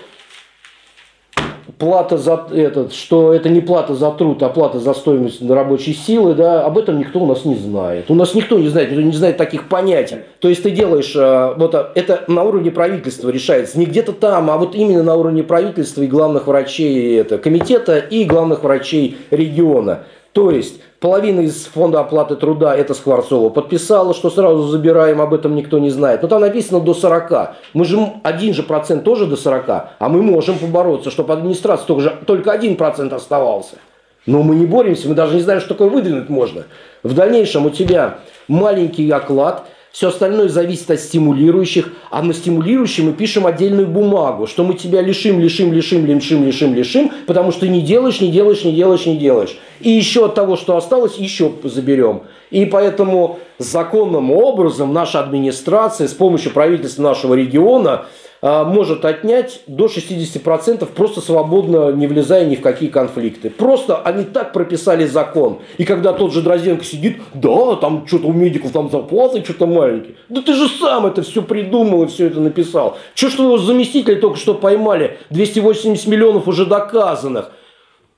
плата за этот, что это не плата за труд, а плата за стоимость рабочей силы, да, об этом никто у нас не знает. У нас никто не знает, никто не знает таких понятий. То есть ты делаешь, э, вот а, это на уровне правительства решается, не где-то там, а вот именно на уровне правительства и главных врачей это, комитета и главных врачей региона. То есть половина из фонда оплаты труда, это Скворцова, подписала, что сразу забираем, об этом никто не знает. Но там написано до 40. Мы же один же процент тоже до 40, а мы можем побороться, чтобы администрация тоже, только один процент оставался. Но мы не боремся, мы даже не знаем, что такое выдвинуть можно. В дальнейшем у тебя маленький оклад – все остальное зависит от стимулирующих, а на стимулирующие мы пишем отдельную бумагу, что мы тебя лишим, лишим, лишим, лишим, лишим, лишим, потому что не делаешь, не делаешь, не делаешь, не делаешь. И еще от того, что осталось, еще заберем. И поэтому законным образом наша администрация с помощью правительства нашего региона может отнять до 60% просто свободно, не влезая ни в какие конфликты. Просто они так прописали закон. И когда тот же Дрозденко сидит, да, там что-то у медиков там зарплаты что-то маленькие. Да ты же сам это все придумал и все это написал. Че что его заместители только что поймали? 280 миллионов уже доказанных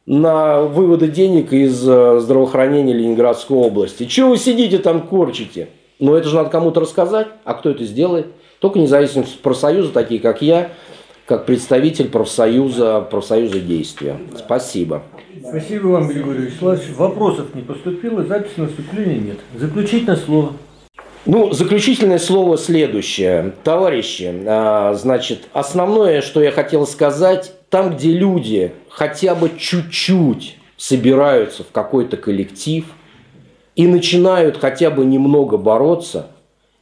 на выводы денег из э, здравоохранения Ленинградской области. Чего вы сидите там корчите? Но это же надо кому-то рассказать. А кто это сделает? Только независимые профсоюзы, такие как я, как представитель профсоюза, профсоюза действия. Спасибо. Спасибо вам, Григорий Вячеславович. Вопросов не поступило, записи на выступление нет. Заключительное слово. Ну, заключительное слово следующее. Товарищи, а, значит, основное, что я хотел сказать, там, где люди хотя бы чуть-чуть собираются в какой-то коллектив и начинают хотя бы немного бороться,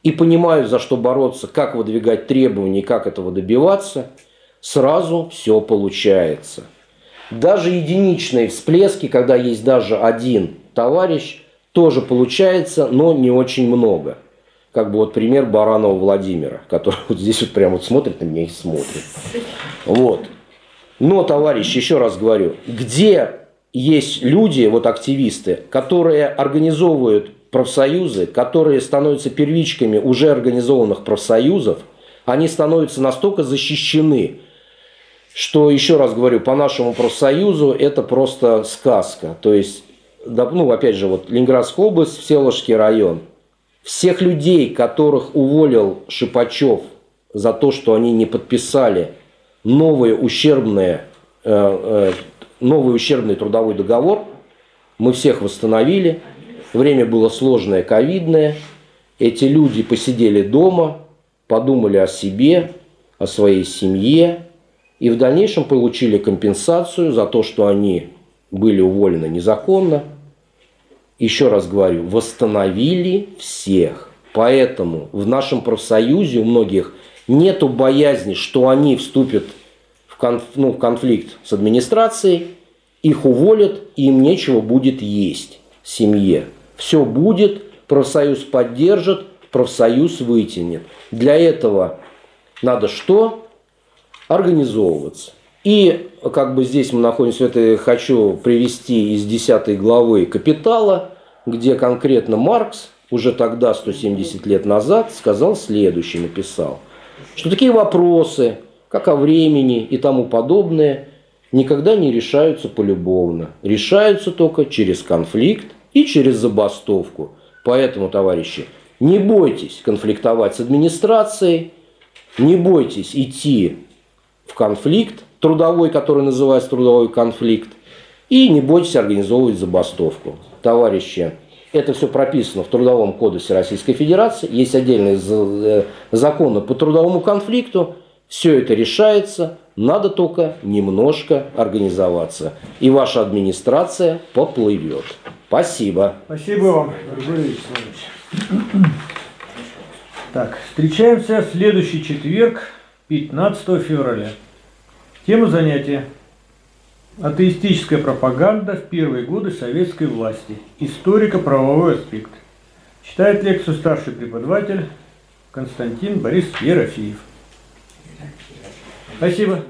и понимают, за что бороться, как выдвигать требования, как этого добиваться, сразу все получается. Даже единичные всплески, когда есть даже один товарищ, тоже получается, но не очень много как бы вот пример Баранова Владимира, который вот здесь вот прямо вот смотрит на меня и смотрит. Вот. Но, товарищи, еще раз говорю, где есть люди, вот активисты, которые организовывают профсоюзы, которые становятся первичками уже организованных профсоюзов, они становятся настолько защищены, что, еще раз говорю, по нашему профсоюзу это просто сказка. То есть, ну, опять же, вот Ленинградская область, Всеволожский район – всех людей, которых уволил Шипачев за то, что они не подписали новый ущербный, э, э, новый ущербный трудовой договор, мы всех восстановили. Время было сложное, ковидное. Эти люди посидели дома, подумали о себе, о своей семье и в дальнейшем получили компенсацию за то, что они были уволены незаконно, еще раз говорю, восстановили всех. Поэтому в нашем профсоюзе у многих нету боязни, что они вступят в, конф, ну, в конфликт с администрацией, их уволят, и им нечего будет есть в семье. Все будет, профсоюз поддержит, профсоюз вытянет. Для этого надо что? Организовываться. И как бы здесь мы находимся, это хочу привести из 10 главы «Капитала», где конкретно Маркс уже тогда, 170 лет назад, сказал следующее, написал, что такие вопросы, как о времени и тому подобное, никогда не решаются полюбовно. Решаются только через конфликт и через забастовку. Поэтому, товарищи, не бойтесь конфликтовать с администрацией, не бойтесь идти в конфликт, трудовой, который называется трудовой конфликт, и не бойтесь организовывать забастовку. Товарищи, это все прописано в Трудовом кодексе Российской Федерации, есть отдельные э, законы по трудовому конфликту, все это решается, надо только немножко организоваться. И ваша администрация поплывет. Спасибо. Спасибо вам, Григорий Вячеславович. Так, встречаемся в следующий четверг, 15 февраля. Тема занятия. Атеистическая пропаганда в первые годы советской власти. Историко-правовой аспект. Читает лекцию старший преподаватель Константин Борис Ерофеев. Спасибо.